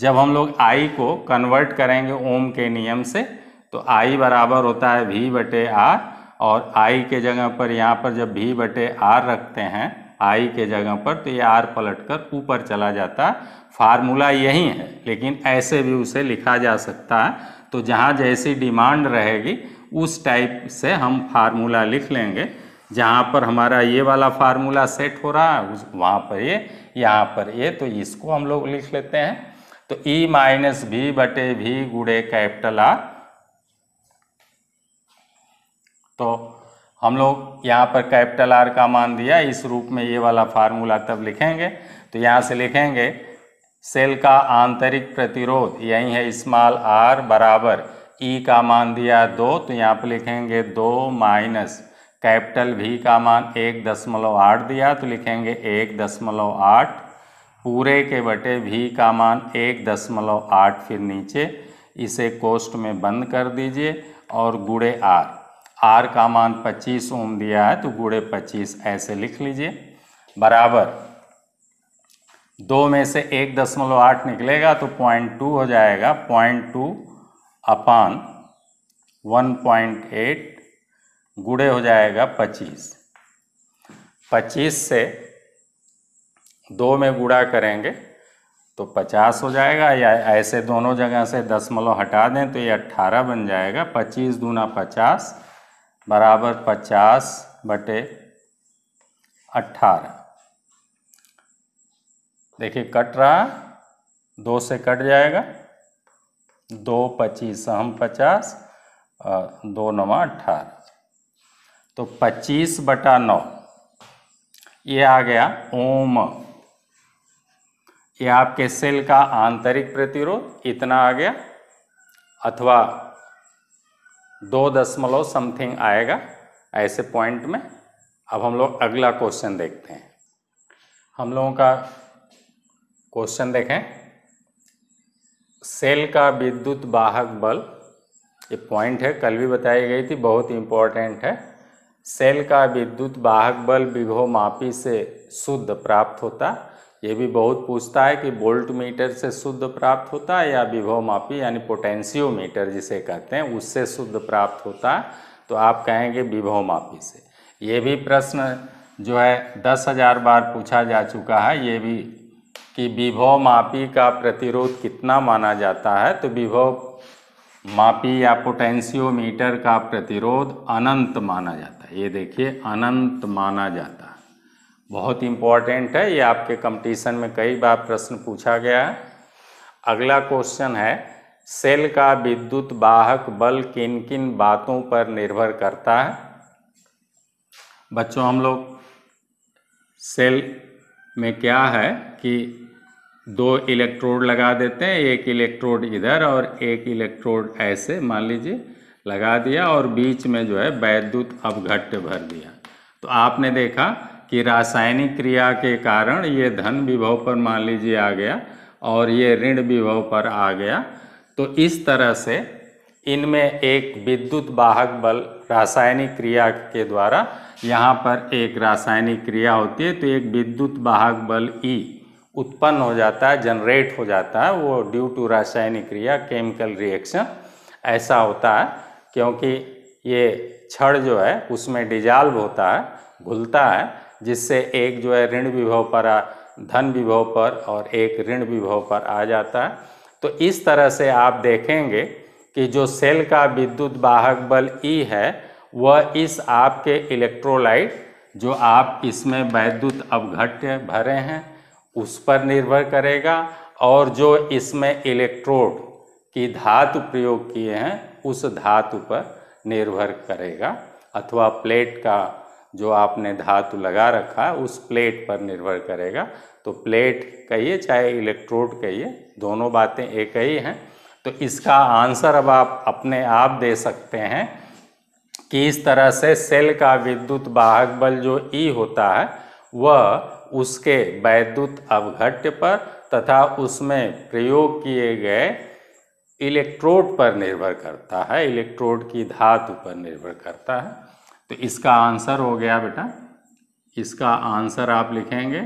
Speaker 1: जब हम लोग आई को कन्वर्ट करेंगे ओम के नियम से तो आई बराबर होता है वी बटे आर और आई के जगह पर यहाँ पर जब भी बटे आर रखते हैं, आई के जगह पर तो ये आर पलट कर ऊपर चला जाता। है फार्मूला यही है, लेकिन ऐसे भी उसे लिखा जा सकता है। तो जहाँ जैसी डिमांड रहेगी, उस टाइप से हम फार्मूला लिख लेंगे। जहाँ पर हमारा ये वाला फार्मूला सेट हो रहा है, उस, वहाँ पर ये, यहाँ पर ये तो इसको हम लोग लिख लेते हैं। तो ई माइनस भी बटे भी गुड़े कैपिटल आर तो हम लोग यहाँ पर कैपिटल आर का मान दिया, इस रूप में ये वाला फार्मूला तब लिखेंगे। तो यहाँ से लिखेंगे सेल का आंतरिक प्रतिरोध, यही है स्मॉल आर बराबर ई e का मान दिया दो तो यहाँ पर लिखेंगे दो माइनस कैपिटल भी का मान एक दशमलव आठ दिया तो लिखेंगे एक दशमलव आठ। पूरे के बटे भी का मान एक दशमलव आठ फिर नीचे, इसे कोष्ट में बंद कर दीजिए और गुड़े आर आर का मान 25 ओम दिया है तो गुड़े 25 ऐसे लिख लीजिए। बराबर। दो में से एक दशमलव आठ निकलेगा तो पॉइंट टू हो जाएगा। Point two upon one point eight गुड़े हो जाएगा पच्चीस। पच्चीस से दो में गुड़ा करेंगे तो पचास हो जाएगा, या ऐसे दोनों जगह से दसमलव हटा दें तो ये अट्ठारह बन जाएगा, पच्चीस दूना पचास, बराबर पचास बटे अट्ठारह। देखिए, कट रहा, दो से कट जाएगा, दो पच्चीस, हम पचास दो नवा अट्ठारह। तो पच्चीस बटा नौ, ये आ गया ओम। ये आपके सेल का आंतरिक प्रतिरोध इतना आ गया, अथवा दो दशमलव समथिंग आएगा ऐसे पॉइंट में। अब हम लोग अगला क्वेश्चन देखते हैं। हम लोगों का क्वेश्चन देखें। सेल का विद्युत वाहक बल, ये पॉइंट है, कल भी बताई गई थी, बहुत इंपॉर्टेंट है। सेल का विद्युत वाहक बल विभव मापी से शुद्ध प्राप्त होता ये भी बहुत पूछता है कि वोल्ट मीटर से शुद्ध प्राप्त होता है या विभव मापी यानी पोटेंशियोमीटर जिसे कहते हैं, उससे शुद्ध प्राप्त होता है। तो आप कहेंगे विभव मापी से। ये भी प्रश्न जो है, दस हज़ार बार पूछा जा चुका है। ये भी कि विभव मापी का प्रतिरोध कितना माना जाता है तो विभव मापी या पोटेंशियोमीटर का प्रतिरोध अनंत माना जाता है। ये देखिए, अनंत माना जाता है। बहुत इंपॉर्टेंट है। ये आपके कंपटीशन में कई बार प्रश्न पूछा गया। है अगला क्वेश्चन है सेल का विद्युत वाहक बल किन किन बातों पर निर्भर करता है? बच्चों, हम लोग सेल में क्या है कि दो इलेक्ट्रोड लगा देते हैं, एक इलेक्ट्रोड इधर और एक इलेक्ट्रोड ऐसे, मान लीजिए, लगा दिया और बीच में जो है, वैद्युत अवघट्ट भर दिया। तो आपने देखा कि रासायनिक क्रिया के कारण ये धन विभव पर मान लीजिए आ गया और ये ऋण विभव पर आ गया तो इस तरह से इनमें एक विद्युत वाहक बल रासायनिक क्रिया के द्वारा यहाँ पर एक रासायनिक क्रिया होती है तो एक विद्युत वाहक बल ई उत्पन्न हो जाता है जनरेट हो जाता है, वो ड्यू टू रासायनिक क्रिया केमिकल रिएक्शन ऐसा होता है, क्योंकि ये क्षण जो है, उसमें डिजाल्व होता है, घुलता है जिससे एक जो है ऋण विभव पर आ धन विभव पर और एक ऋण विभव पर आ जाता है। तो इस तरह से आप देखेंगे कि जो सेल का विद्युत वाहक बल ई है, वह इस आपके इलेक्ट्रोलाइट जो आप इसमें वैद्युत अवघट्य भरे हैं, उस पर निर्भर करेगा और जो इसमें इलेक्ट्रोड की धातु प्रयोग किए हैं, उस धातु पर निर्भर करेगा अथवा प्लेट का जो आपने धातु लगा रखा है उस प्लेट पर निर्भर करेगा। तो प्लेट कहिए, चाहे इलेक्ट्रोड कहिए, दोनों बातें एक ही हैं। तो इसका आंसर अब आप अपने आप दे सकते हैं कि इस तरह से सेल का विद्युत वाहक बल जो ई होता है, वह उसके वैद्युत अवघट्य पर तथा उसमें प्रयोग किए गए इलेक्ट्रोड पर निर्भर करता है, इलेक्ट्रोड की धातु पर निर्भर करता है। तो इसका आंसर हो गया बेटा, इसका आंसर आप लिखेंगे।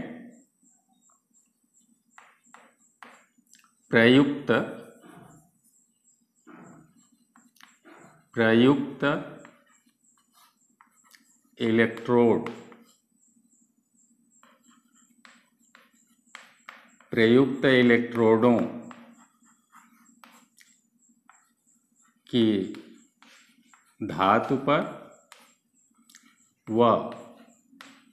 Speaker 1: प्रयुक्त प्रयुक्त इलेक्ट्रोड प्रयुक्त इलेक्ट्रोडों की धातु पर व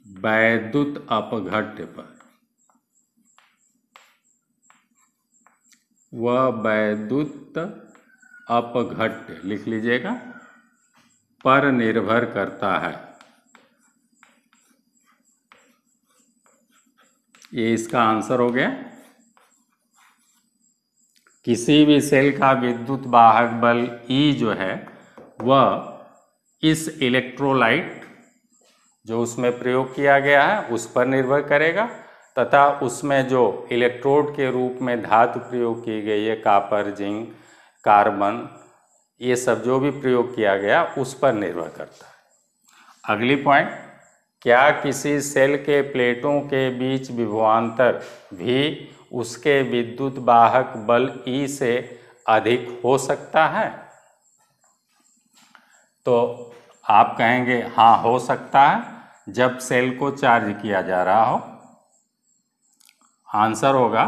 Speaker 1: वैद्युत अपघट्य पर। व वैद्युत अपघट्य, लिख लीजिएगा, पर निर्भर करता है। ये इसका आंसर हो गया। किसी भी सेल का विद्युत वाहक बल ई जो है, वह इस इलेक्ट्रोलाइट जो उसमें प्रयोग किया गया है, उस पर निर्भर करेगा। तथा उसमें जो इलेक्ट्रोड के रूप में धातु प्रयोग की गई है कापर, जिंक, कार्बन, ये सब जो भी प्रयोग किया गया, उस पर निर्भर करता है। अगली पॉइंट क्या किसी सेल के प्लेटों के बीच विभवान्तर भी उसके विद्युत वाहक बल ई से अधिक हो सकता है? तो आप कहेंगे हाँ हो सकता है, जब सेल को चार्ज किया जा रहा हो। आंसर होगा,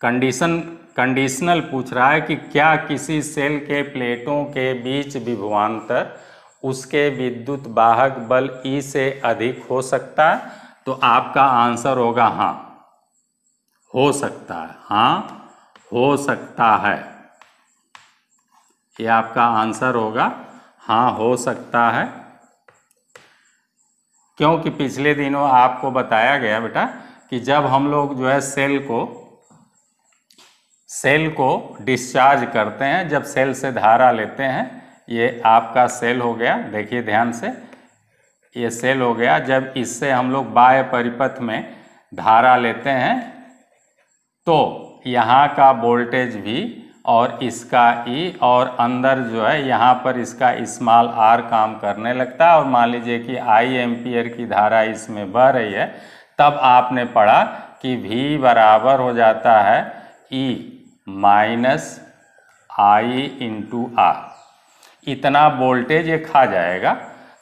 Speaker 1: कंडीशन, कंडीशनल पूछ रहा है कि क्या किसी सेल के प्लेटों के बीच विभवांतर उसके विद्युत वाहक बल ई से अधिक हो सकता है? तो आपका आंसर होगा हाँ हो सकता है। हाँ हो सकता है। ये आपका आंसर होगा हाँ हो सकता है। क्योंकि पिछले दिनों आपको बताया गया बेटा कि जब हम लोग जो है सेल को सेल को डिस्चार्ज करते हैं, जब सेल से धारा लेते हैं, ये आपका सेल हो गया। देखिए ध्यान से, ये सेल हो गया। जब इससे हम लोग बाह्य परिपथ में धारा लेते हैं तो यहाँ का वोल्टेज भी और इसका ई e और अंदर जो है, यहाँ पर इसका स्मॉल आर काम करने लगता है और मान लीजिए कि आई एम्पियर की धारा इसमें बह रही है, तब आपने पढ़ा कि V बराबर हो जाता है E minus I into R इतना वोल्टेज ये खा जाएगा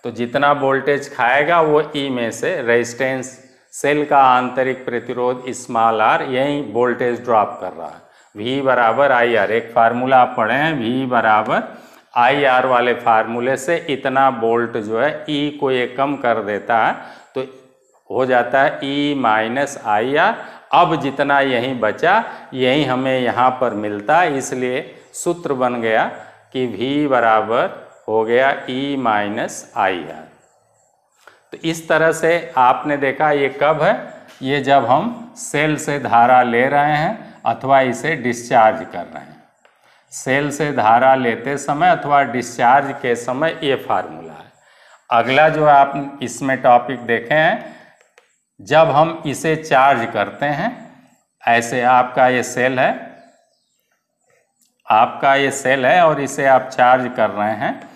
Speaker 1: तो जितना वोल्टेज खाएगा वो ई e में से रेजिस्टेंस सेल का आंतरिक प्रतिरोध स्मॉल आर यही वोल्टेज ड्रॉप कर रहा है। वी बराबर आई आर एक फार्मूला आप पढ़े हैं वी बराबर आई आर वाले फार्मूले से इतना बोल्ट जो है ई e को ये कम कर देता है तो हो जाता है ई माइनस आई आर अब जितना यहीं बचा, यही हमें यहाँ पर मिलता है, इसलिए सूत्र बन गया कि वी बराबर हो गया ई माइनस आई आर तो इस तरह से आपने देखा ये कब है? ये जब हम सेल से धारा ले रहे हैं अथवा इसे डिस्चार्ज कर रहे हैं। सेल से धारा लेते समय अथवा डिस्चार्ज के समय ये फार्मूला है। अगला जो आप इसमें टॉपिक देखे। हैं जब हम इसे चार्ज करते हैं, ऐसे आपका ये सेल है। आपका ये सेल है और इसे आप चार्ज कर रहे हैं।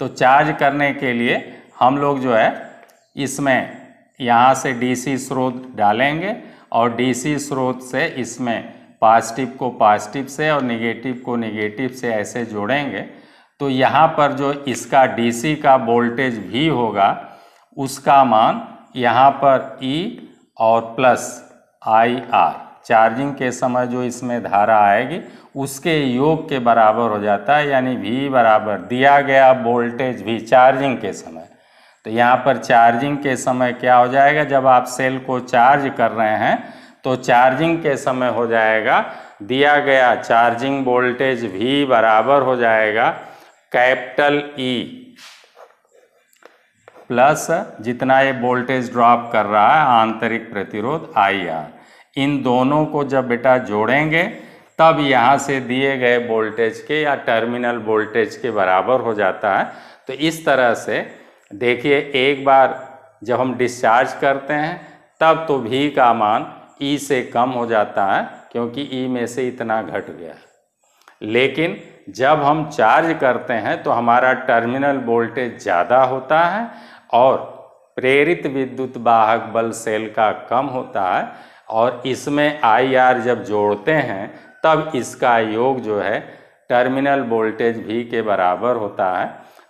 Speaker 1: तो चार्ज करने के लिए हम लोग जो है, इसमें यहाँ से डीसी स्रोत डालेंगे और डीसी स्रोत से इसमें पॉजिटिव को पॉजिटिव से और निगेटिव को निगेटिव से ऐसे जोड़ेंगे तो यहाँ पर जो इसका डीसी का वोल्टेज भी होगा, उसका मान यहाँ पर ई e और प्लस आई आर चार्जिंग के समय जो इसमें धारा आएगी, उसके योग के बराबर हो जाता है, यानी वी बराबर दिया गया वोल्टेज भी चार्जिंग के समय। तो यहाँ पर चार्जिंग के समय क्या हो जाएगा, जब आप सेल को चार्ज कर रहे हैं तो चार्जिंग के समय हो जाएगा। दिया गया चार्जिंग वोल्टेज भी बराबर हो जाएगा। कैपिटल ई प्लस जितना ये वोल्टेज ड्रॉप कर रहा है, आंतरिक प्रतिरोध आई आर इन दोनों को जब बेटा जोड़ेंगे, तब यहाँ से दिए गए वोल्टेज के या टर्मिनल वोल्टेज के बराबर हो जाता है। तो इस तरह से देखिए, एक बार जब हम डिस्चार्ज करते हैं, तब तो भी का मान ई से कम हो जाता है, क्योंकि ई में से इतना घट गया लेकिन जब हम चार्ज करते हैं तो हमारा टर्मिनल वोल्टेज ज़्यादा होता है और प्रेरित विद्युत वाहक बल सेल का कम होता है और इसमें आई आर जब जोड़ते हैं, तब इसका योग जो है, टर्मिनल वोल्टेज भी के बराबर होता है।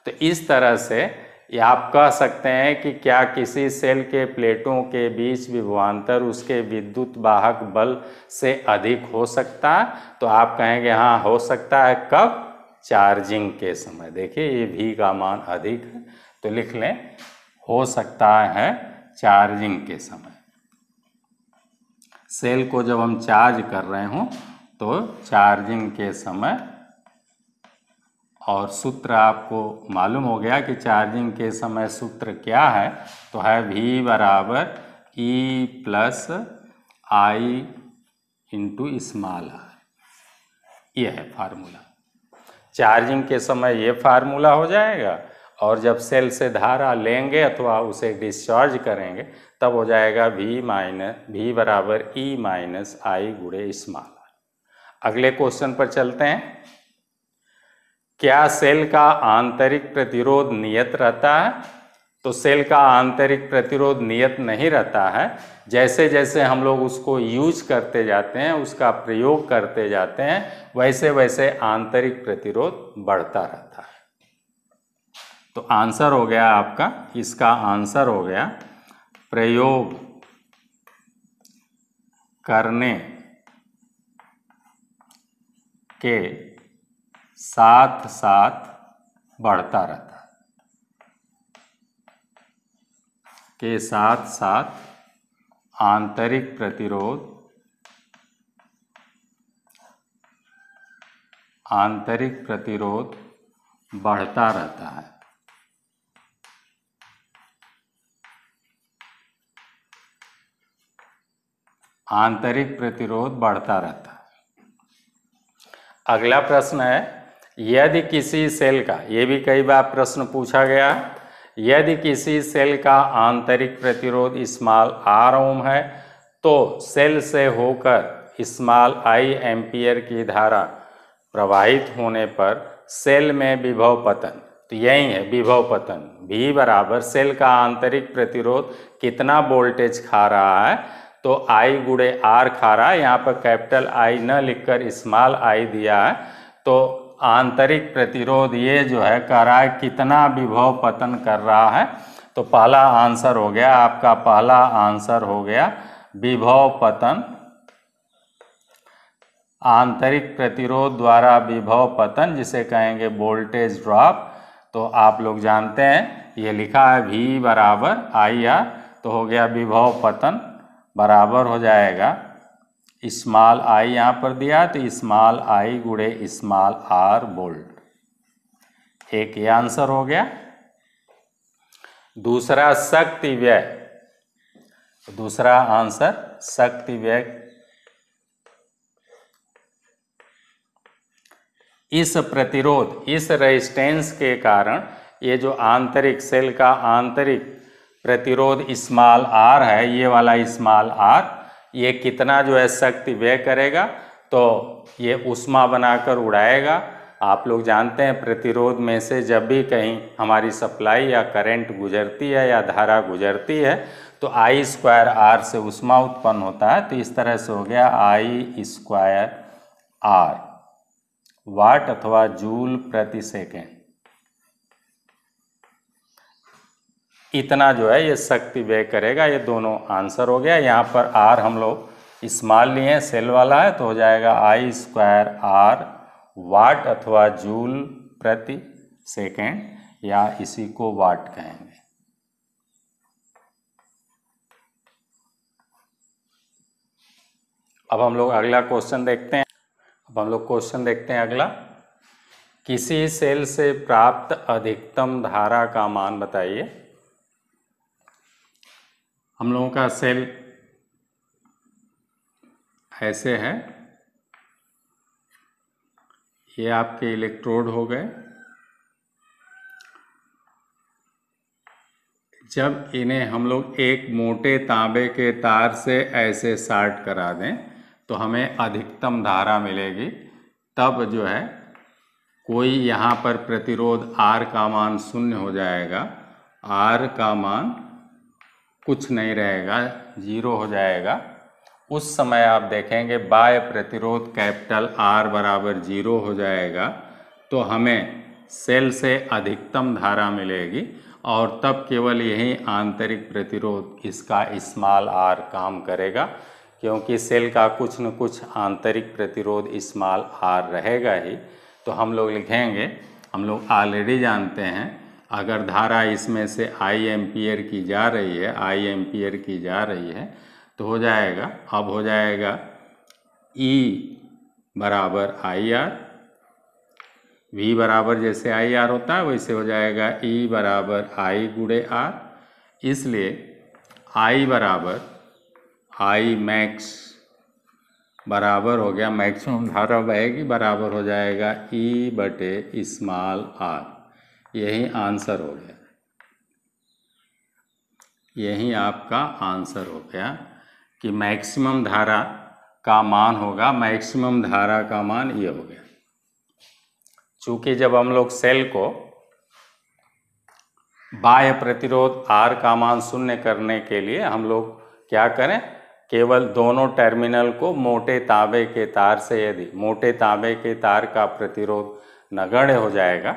Speaker 1: तो इस तरह से या आप कह सकते हैं कि क्या किसी सेल के प्लेटों के बीच विभवांतर उसके विद्युत वाहक बल से अधिक हो सकता है? तो आप कहेंगे हाँ हो सकता है। कब? चार्जिंग के समय। देखिए, ये भी का मान अधिक है तो लिख लें, हो सकता है चार्जिंग के समय। सेल को जब हम चार्ज कर रहे हों तो चार्जिंग के समय और सूत्र आपको मालूम हो गया कि चार्जिंग के समय सूत्र क्या है तो है V बराबर E plus I into small R ये है फार्मूला। चार्जिंग के समय ये फार्मूला हो जाएगा और जब सेल से धारा लेंगे अथवा उसे डिस्चार्ज करेंगे, तब हो जाएगा वी माइनस वी बराबर ई माइनस आई गुड़े स्मॉल अगले क्वेश्चन पर चलते हैं। क्या सेल का आंतरिक प्रतिरोध नियत रहता है? तो सेल का आंतरिक प्रतिरोध नियत नहीं रहता है। जैसे जैसे हम लोग उसको यूज़ करते जाते हैं, उसका प्रयोग करते जाते हैं, वैसे वैसे आंतरिक प्रतिरोध बढ़ता रहता है। तो आंसर हो गया आपका, इसका आंसर हो गया, प्रयोग करने के साथ साथ बढ़ता रहता है। के साथ साथ आंतरिक प्रतिरोध आंतरिक प्रतिरोध बढ़ता रहता है। आंतरिक प्रतिरोध बढ़ता रहता है। अगला प्रश्न है यदि किसी सेल का, ये भी कई बार प्रश्न पूछा गया, यदि किसी सेल का आंतरिक प्रतिरोध स्मॉल आर ओम है तो सेल से होकर स्मॉल आई एम्पियर की धारा प्रवाहित होने पर सेल में विभव पतन तो यही है विभव पतन भी बराबर सेल का आंतरिक प्रतिरोध कितना वोल्टेज खा रहा है तो आई गुड़े आर खा रहा है, यहाँ पर कैपिटल आई न लिखकर स्मॉल आई दिया है तो आंतरिक प्रतिरोध ये जो है कह रहा है कितना विभव पतन कर रहा है तो पहला आंसर हो गया, आपका पहला आंसर हो गया विभव पतन। आंतरिक प्रतिरोध द्वारा विभव पतन, जिसे कहेंगे वोल्टेज ड्रॉप तो आप लोग जानते हैं, ये लिखा है V बराबर आई आर तो हो गया विभव पतन, बराबर हो जाएगा। स्मॉल आई यहाँ पर दिया तो स्मॉल आई गुड़े स्मॉल आर बोल्ट एक ये आंसर हो गया। दूसरा शक्ति व्यय। दूसरा आंसर शक्ति व्यय। इस प्रतिरोध, इस रेजिस्टेंस के कारण ये जो आंतरिक सेल का आंतरिक प्रतिरोध स्मॉल आर है, ये वाला स्मॉल आर ये कितना जो है शक्ति व्यय करेगा तो ये उष्मा बनाकर उड़ाएगा। आप लोग जानते हैं, प्रतिरोध में से जब भी कहीं हमारी सप्लाई या करंट गुजरती है या धारा गुजरती है तो आई स्क्वायर आर से उष्मा उत्पन्न होता है। तो इस तरह से हो गया आई स्क्वायर आर वाट अथवा जूल प्रति सेकेंड। इतना जो है, ये शक्ति व्यय करेगा। ये दोनों आंसर हो गया। यहाँ पर आर हम लोग स्मॉल लिए हैं सेल वाला है तो हो जाएगा आई स्क्वायर आर वाट अथवा जूल प्रति सेकेंड या इसी को वाट कहेंगे। अब हम लोग अगला क्वेश्चन देखते हैं। अब हम लोग क्वेश्चन देखते हैं अगला। किसी सेल से प्राप्त अधिकतम धारा का मान बताइए। हम लोगों का सेल ऐसे है। ये आपके इलेक्ट्रोड हो गए। जब इन्हें हम लोग एक मोटे तांबे के तार से ऐसे शार्ट करा दें तो हमें अधिकतम धारा मिलेगी। तब जो है, कोई यहाँ पर प्रतिरोध R का मान शून्य हो जाएगा। R का मान कुछ नहीं रहेगा, ज़ीरो हो जाएगा। उस समय आप देखेंगे बाय प्रतिरोध कैपिटल आर बराबर ज़ीरो हो जाएगा तो हमें सेल से अधिकतम धारा मिलेगी और तब केवल यही आंतरिक प्रतिरोध इसका स्मॉल आर काम करेगा, क्योंकि सेल का कुछ न कुछ आंतरिक प्रतिरोध स्मॉल आर रहेगा ही। तो हम लोग लिखेंगे, हम लोग ऑलरेडी जानते हैं अगर धारा इसमें से आई एम्पियर की जा रही है आई एम्पियर की जा रही है तो हो जाएगा, अब हो जाएगा ई e बराबर आई आर वी बराबर जैसे आई आर होता है, वैसे हो जाएगा ई e बराबर आई गुड़े आर इसलिए आई बराबर आई मैक्स बराबर हो गया मैक्सिमम धारा बहेगी, बराबर हो जाएगा ई e बटे स्मॉल आर यही आंसर हो गया। यही आपका आंसर हो गया कि मैक्सिमम धारा का मान होगा, मैक्सिमम धारा का मान ये हो गया। चूँकि जब हम लोग सेल को बाह्य प्रतिरोध आर का मान शून्य करने के लिए हम लोग क्या करें, केवल दोनों टर्मिनल को मोटे तांबे के तार से यदि, मोटे तांबे के तार का प्रतिरोध नगण्य हो जाएगा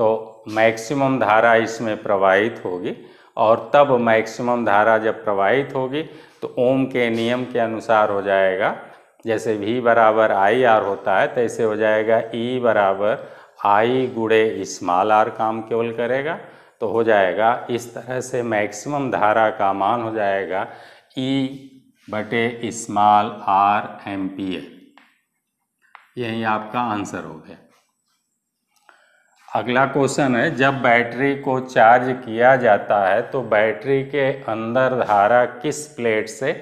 Speaker 1: तो मैक्सिमम धारा इसमें प्रवाहित होगी और तब मैक्सिमम धारा जब प्रवाहित होगी तो ओम के नियम के अनुसार हो जाएगा। जैसे वी बराबर आई आर होता है तैसे हो जाएगा ई बराबर आई गुड़े स्मॉल आर काम केवल करेगा। तो हो जाएगा इस तरह से मैक्सिमम धारा का मान हो जाएगा ई बटे स्मॉल आर एम्पियर यही आपका आंसर हो गया। अगला क्वेश्चन है, जब बैटरी को चार्ज किया जाता है तो बैटरी के अंदर धारा किस प्लेट से,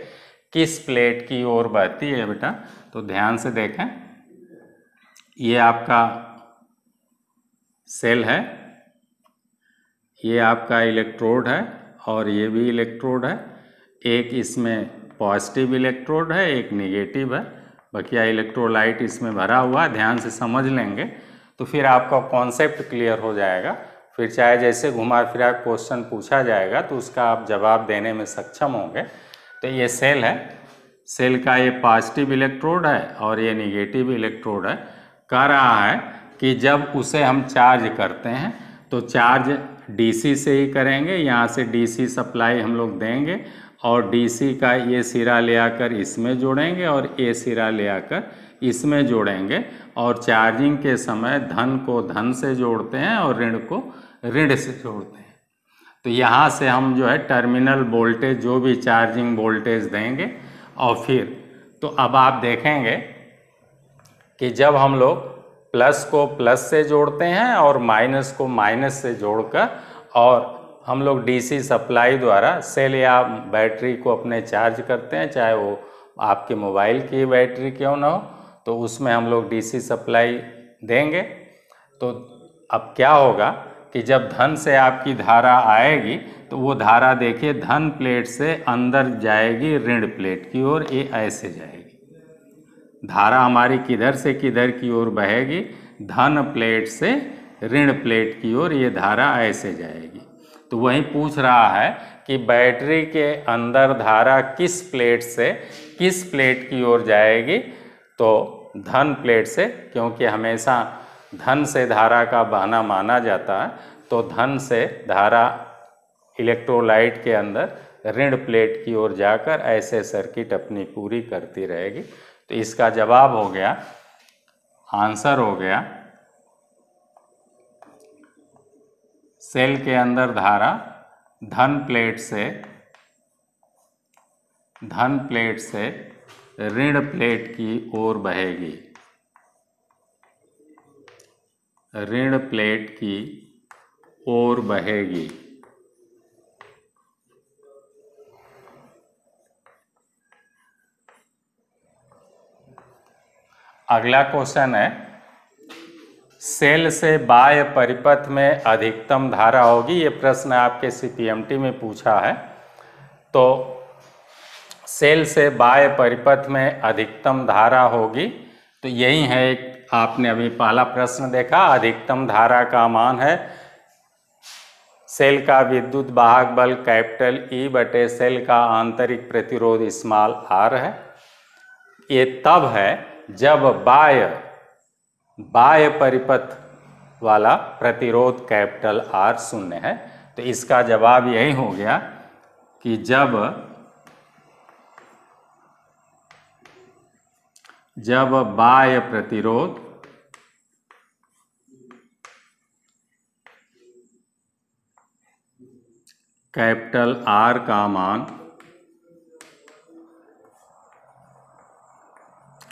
Speaker 1: किस प्लेट की ओर बहती है बेटा? तो ध्यान से देखें, ये आपका सेल है, ये आपका इलेक्ट्रोड है, और ये भी इलेक्ट्रोड है, एक इसमें पॉजिटिव इलेक्ट्रोड है, एक निगेटिव है, बकिया इलेक्ट्रोलाइट इसमें भरा हुआ ध्यान से समझ लेंगे। तो फिर आपका कॉन्सेप्ट क्लियर हो जाएगा। फिर चाहे जैसे घुमा फिरा क्वेश्चन पूछा जाएगा तो उसका आप जवाब देने में सक्षम होंगे। तो ये सेल है। सेल का ये पॉजिटिव इलेक्ट्रोड है और ये निगेटिव इलेक्ट्रोड है। कह रहा है कि जब उसे हम चार्ज करते हैं तो चार्ज डीसी से ही करेंगे। यहाँ से डीसी सप्लाई हम लोग देंगे और डीसी का ये सिरा ले आकर इसमें जोड़ेंगे और ये सिरा ले आकर इसमें जोड़ेंगे और चार्जिंग के समय धन को धन से जोड़ते हैं और ऋण को ऋण से जोड़ते हैं। तो यहाँ से हम जो है टर्मिनल वोल्टेज, जो भी चार्जिंग वोल्टेज देंगे और फिर तो अब आप देखेंगे कि जब हम लोग प्लस को प्लस से जोड़ते हैं और माइनस को माइनस से जोड़कर और हम लोग डीसी सप्लाई द्वारा सेल या बैटरी को अपने चार्ज करते हैं, चाहे वो आपके मोबाइल की बैटरी क्यों ना हो तो उसमें हम लोग डीसी सप्लाई देंगे। तो अब क्या होगा कि जब धन से आपकी धारा आएगी तो वो धारा देखिए धन प्लेट से अंदर जाएगी, ऋण प्लेट की ओर, ये ऐसे जाएगी। धारा हमारी किधर से किधर की ओर बहेगी, धन प्लेट से ऋण प्लेट की ओर, ये धारा ऐसे जाएगी। तो वही पूछ रहा है कि बैटरी के अंदर धारा किस प्लेट से, किस प्लेट की ओर जाएगी? तो धन प्लेट से, क्योंकि हमेशा धन से धारा का बहना माना जाता है तो धन से धारा इलेक्ट्रोलाइट के अंदर ऋण प्लेट की ओर जाकर ऐसे सर्किट अपनी पूरी करती रहेगी। तो इसका जवाब हो गया आंसर हो गया सेल के अंदर धारा धन प्लेट से, धन प्लेट से ऋण प्लेट की ओर बहेगी। ऋण प्लेट की ओर बहेगी। अगला क्वेश्चन है, सेल से बाह्य परिपथ में अधिकतम धारा होगी? ये प्रश्न आपके सीपीएमटी में पूछा है। तो सेल से बाह्य परिपथ में अधिकतम धारा होगी। तो यही है एक, आपने अभी पहला प्रश्न देखा, अधिकतम धारा का मान है। सेल का विद्युत वाहक बल कैपिटल ई बटे सेल का आंतरिक प्रतिरोध स्मॉल आर है। ये तब है जब बाय बाय परिपथ वाला प्रतिरोध कैपिटल आर शून्य है। तो इसका जवाब यही हो गया कि जब जब बाह्य प्रतिरोध कैपिटल आर का मान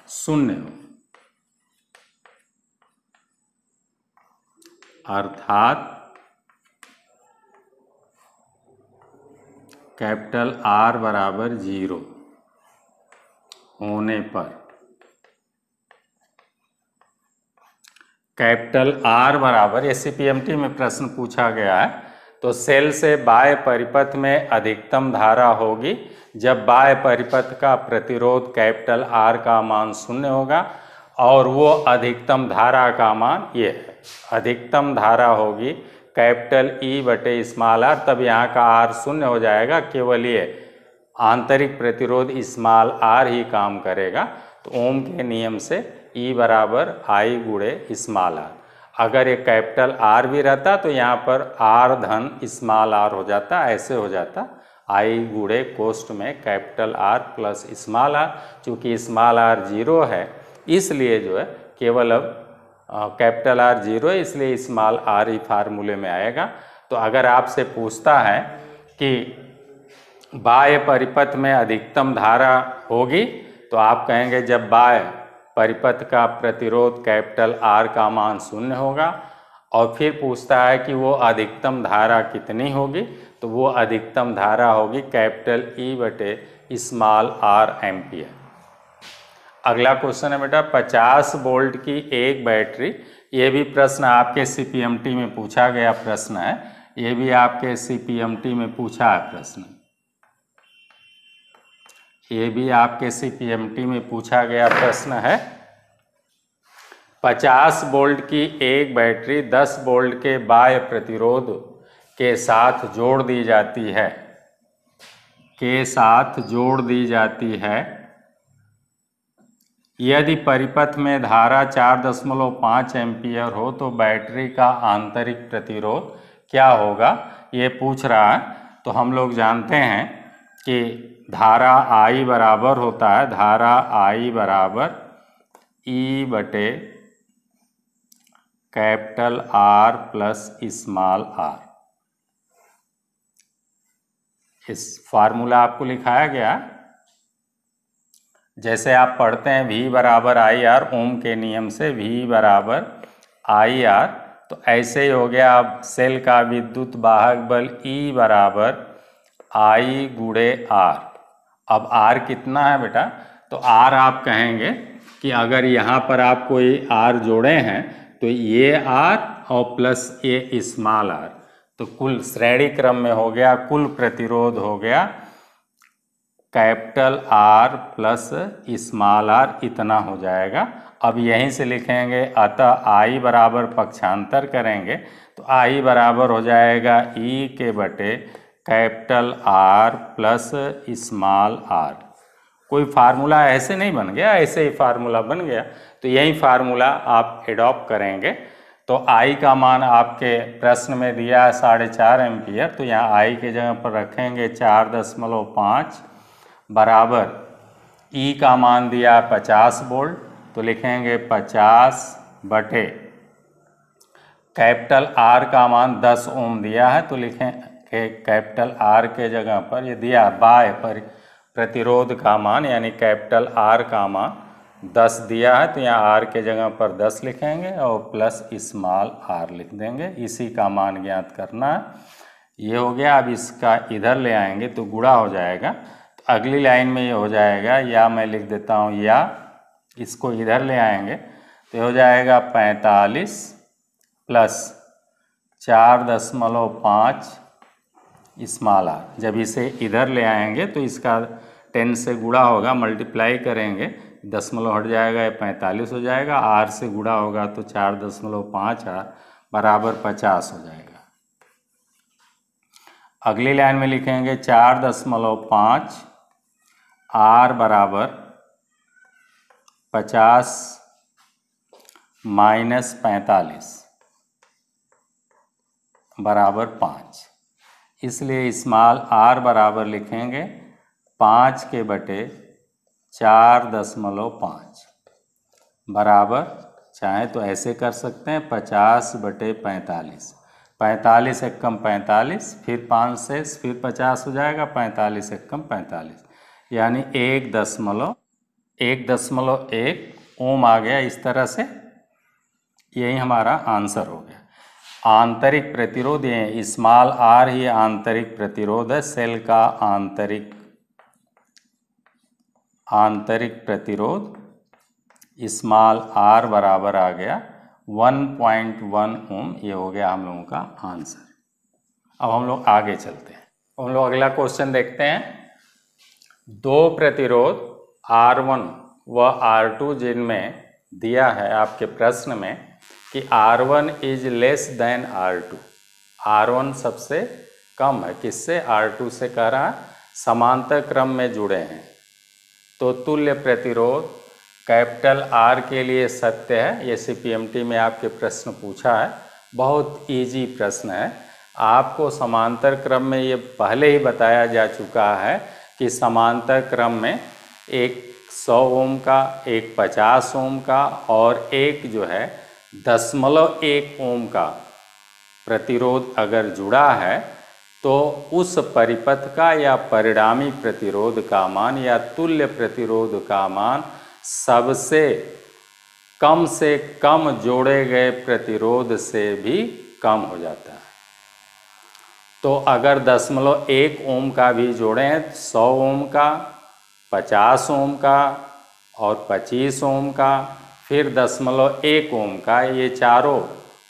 Speaker 1: शून्य हो, अर्थात कैपिटल आर बराबर ज़ीरो होने पर कैपिटल आर बराबर एस में प्रश्न पूछा गया है तो सेल से बाय परिपथ में अधिकतम धारा होगी। जब बाय परिपथ का प्रतिरोध कैपिटल आर का मान शून्य होगा, और वो अधिकतम धारा का मान ये है, अधिकतम धारा होगी, कैपिटल ई बटे स्मॉल आर तब यहाँ का आर शून्य हो जाएगा, केवल ये आंतरिक प्रतिरोध स्मॉल आर ही काम करेगा। तो ओम के नियम से ई e बराबर आई गुड़े स्मॉल आर अगर ये कैपिटल आर भी रहता तो यहाँ पर आर धन स्मॉल आर हो जाता, ऐसे हो जाता। आई गुड़े कोस्ट में capital R plus small R चूँकि स्मॉल आर ज़ीरो है, इसलिए जो है केवल अब कैपिटल आर ज़ीरो है, इसलिए स्मॉल आर ही फार्मूले में आएगा। तो अगर आपसे पूछता है कि बाह्य परिपथ में अधिकतम धारा होगी तो आप कहेंगे जब बाह्य परिपथ का प्रतिरोध कैपिटल आर का मान शून्य होगा और फिर पूछता है कि वो अधिकतम धारा कितनी होगी? तो वो अधिकतम धारा होगी कैपिटल ई e बटे स्मॉल आर एम्पियर। अगला क्वेश्चन है बेटा 50 वोल्ट की एक बैटरी, ये भी प्रश्न आपके सीपीएमटी में पूछा गया प्रश्न है, ये भी आपके सीपीएमटी में पूछा है प्रश्न। ये भी आपके सीपीएमटी में पूछा गया प्रश्न है। 50 वोल्ट की एक बैटरी 10 वोल्ट के बाह्य प्रतिरोध के साथ जोड़ दी जाती है। के साथ जोड़ दी जाती है। यदि परिपथ में धारा चार दशमलव पाँच एम्पियर हो तो बैटरी का आंतरिक प्रतिरोध क्या होगा? ये पूछ रहा है तो हम लोग जानते हैं। कि धारा आई बराबर होता है, धारा आई बराबर ई e बटे capital R plus small R इस फार्मूला आपको लिखाया गया। जैसे आप पढ़ते हैं वी बराबर आई आर ओम के नियम से V बराबर आई आर तो ऐसे ही हो गया। अब सेल का विद्युत वाहक बल ई बराबर आई गुड़े आर। अब आर कितना है बेटा? तो आर आप कहेंगे कि अगर यहाँ पर आप कोई आर जोड़े हैं तो ये आर और प्लस ये स्मॉल आर। तो कुल श्रेणी क्रम में हो गया, कुल प्रतिरोध हो गया, capital R plus small R इतना हो जाएगा। अब यहीं से लिखेंगे, अतः आई बराबर पक्षांतर करेंगे तो आई बराबर हो जाएगा ई के बटे capital R plus small R. कोई फार्मूला ऐसे नहीं बन गया, ऐसे ही फार्मूला बन गया। तो यही फार्मूला आप एडॉप्ट करेंगे। तो आई का मान आपके प्रश्न में दिया है साढ़े चार एम्पियर तो यहाँ आई के जगह पर रखेंगे चार दशमलव पाँच बराबर। ई का मान दिया है पचास बोल्ट तो लिखेंगे पचास बटे। कैपिटल आर का मान दस ओम दिया है तो लिखें कैपिटल आर के जगह पर ये दिया बाय पर प्रतिरोध का मान, यानी कैपिटल आर का मान दस दिया है तो यहाँ आर के जगह पर दस लिखेंगे और प्लस स्मॉल आर लिख देंगे। इसी का मान ज्ञात करना है। ये हो गया, अब इसका इधर ले आएँगे तो गुड़ा हो जाएगा। तो अगली लाइन में ये हो जाएगा, या मैं लिख देता हूँ, या इसको इधर ले आएँगे तो हो जाएगा पैंतालीस प्लस चार दशमलव पाँच स्मॉल आर जब इसे इधर ले आएँगे तो इसका टेन से गुड़ा होगा मल्टीप्लाई करेंगे दसमलव हट जाएगा, या पैंतालीस हो जाएगा आर से गुड़ा होगा तो चार दशमलव पाँच आर बराबर पचास हो जाएगा। अगली लाइन में लिखेंगे चार दशमलव पाँच आर बराबर पचास माइनस पैंतालीस बराबर पाँच। इसलिए स्मॉल आर बराबर लिखेंगे पाँच के बटे चार दशमलव पाँच। बराबर, चाहे तो ऐसे कर सकते हैं, पचास बटे पैंतालीस। पैंतालीस एक कम पैंतालीस, फिर पाँच से, फिर पचास हो जाएगा, पैंतालीस एक कम पैंतालीस। यानी एक दशमलव एक दशमलव एक ओम आ गया इस तरह से। यही हमारा आंसर हो गया। आंतरिक प्रतिरोध ये स्मॉल आर ही आंतरिक प्रतिरोध है। सेल का आंतरिक आंतरिक प्रतिरोध स्मॉल आर बराबर आ गया। 1.1 ओम, ये हो गया हम लोगों का आंसर। अब हम लोग आगे चलते हैं। हम लोग अगला क्वेश्चन देखते हैं। दो प्रतिरोध R1 व R2 जिनमें दिया है आपके प्रश्न में कि R1 is less than R2 R1 सबसे कम है। किससे? R2 से कह रहा है समांतर क्रम में जुड़े हैं। तो तुल्य प्रतिरोध कैपिटल आर के लिए सत्य है। ये सी में आपके प्रश्न पूछा है। बहुत इजी प्रश्न है। आपको समांतर क्रम में ये पहले ही बताया जा चुका है कि समांतर क्रम में एक सौ ओम का, एक पचास ओम का और एक जो है दशमलव एक ओम का प्रतिरोध अगर जुड़ा है तो उस परिपथ का या परिणामी प्रतिरोध का मान या तुल्य प्रतिरोध का मान सबसे कम से कम जोड़े गए प्रतिरोध से भी कम हो जाता है। तो अगर दशमलव एक ओम का भी जोड़ें सौ ओम का, पचास ओम का और पच्चीस ओम का फिर दशमलव एक ओम का ये चारों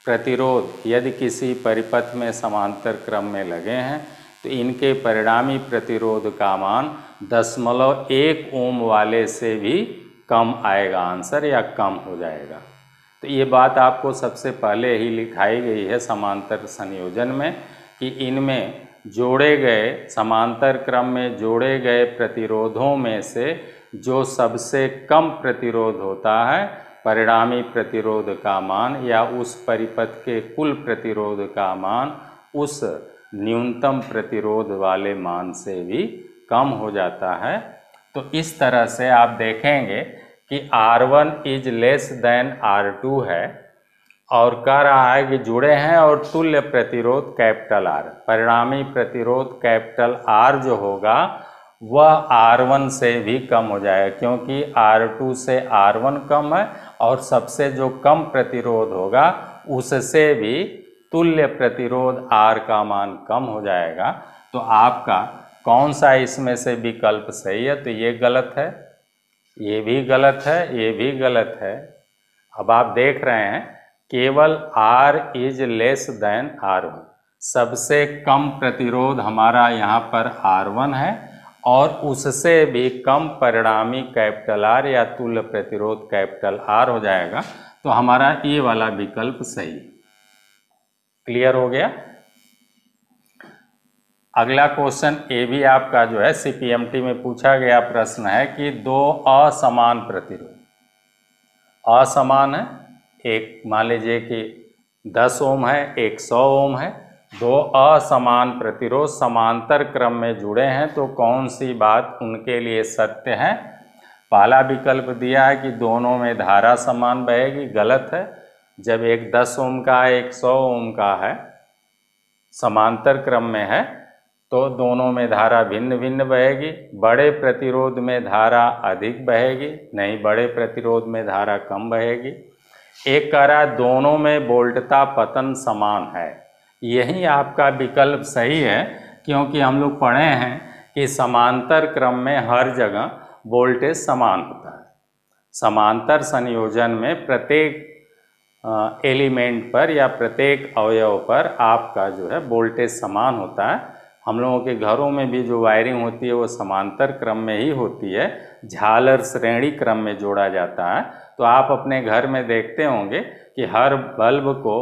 Speaker 1: प्रतिरोध यदि किसी परिपथ में समांतर क्रम में लगे हैं तो इनके परिणामी प्रतिरोध का मान दशमलव एक ओम वाले से भी कम आएगा, आंसर या कम हो जाएगा। तो ये बात आपको सबसे पहले ही लिखाई गई है समांतर संयोजन में कि इनमें जोड़े गए, समांतर क्रम में जोड़े गए प्रतिरोधों में से जो सबसे कम प्रतिरोध होता है परिणामी प्रतिरोध का मान या उस परिपथ के कुल प्रतिरोध का मान उस न्यूनतम प्रतिरोध वाले मान से भी कम हो जाता है। तो इस तरह से आप देखेंगे कि R1 is less than R2 है और कह रहा है कि जुड़े हैं और तुल्य प्रतिरोध कैपिटल आर परिणामी प्रतिरोध कैपिटल आर जो होगा, वह R1 से भी कम हो जाएगा, क्योंकि R2 से R1 कम है और सबसे जो कम प्रतिरोध होगा, उससे भी तुल्य प्रतिरोध आर का मान कम हो जाएगा। तो आपका कौन सा इसमें से विकल्प सही है? तो ये गलत है, ये भी गलत है, ये भी गलत है। अब आप देख रहे हैं, केवल R is less than R1 सबसे कम प्रतिरोध हमारा यहाँ पर R1 है। और उससे भी कम परिणामी कैपिटल आर या तुल्य प्रतिरोध कैपिटल आर हो जाएगा तो हमारा ये वाला विकल्प सही क्लियर हो गया? अगला क्वेश्चन ए भी आपका जो है सीपीएमटी में पूछा गया प्रश्न है कि दो असमान प्रतिरोध। असमान है, एक मान लीजिए कि 10 ओम है, एक 100 ओम है दो असमान प्रतिरोध समांतर क्रम में जुड़े हैं तो कौन सी बात उनके लिए सत्य है? पहला विकल्प दिया है कि दोनों में धारा समान बहेगी, गलत है। जब एक 10 ओम का है एक 100 ओम का है, समांतर क्रम में है तो दोनों में धारा भिन्न भिन्न बहेगी। बड़े प्रतिरोध में धारा अधिक बहेगी, नहीं, बड़े प्रतिरोध में धारा कम बहेगी। एक कह रहा दोनों में वोल्टता पतन समान है। यही आपका विकल्प सही है, क्योंकि हम लोग पढ़े हैं कि समांतर क्रम में हर जगह वोल्टेज समान होता है। समांतर संयोजन में प्रत्येक एलिमेंट पर या प्रत्येक अवयव पर आपका जो है वोल्टेज समान होता है। हम लोगों के घरों में भी जो वायरिंग होती है वो समांतर क्रम में ही होती है, झालर श्रेणी क्रम में जोड़ा जाता है। तो आप अपने घर में देखते होंगे कि हर बल्ब को,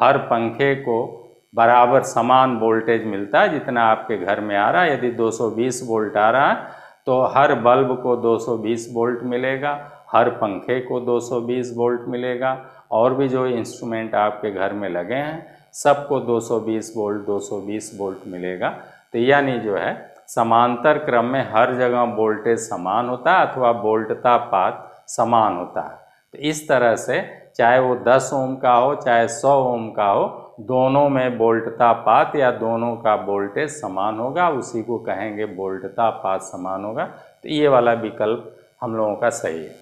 Speaker 1: हर पंखे को बराबर समान वोल्टेज मिलता है जितना आपके घर में आ रहा है। यदि 220 वोल्ट आ रहा है तो हर बल्ब को 220 वोल्ट मिलेगा, हर पंखे को 220 वोल्ट मिलेगा, और भी जो इंस्ट्रूमेंट आपके घर में लगे हैं, सबको 220 वोल्ट 220 वोल्ट मिलेगा। तो यानी जो है, समांतर क्रम में हर जगह वोल्टेज समान होता है अथवा वोल्टता पात समान होता है। तो इस तरह से चाहे वो 10 ओम का हो, चाहे 100 ओम का हो दोनों में बोल्टता पात या दोनों का वोल्टेज समान होगा, उसी को कहेंगे बोल्टता पात समान होगा। तो ये वाला विकल्प हम लोगों का सही है।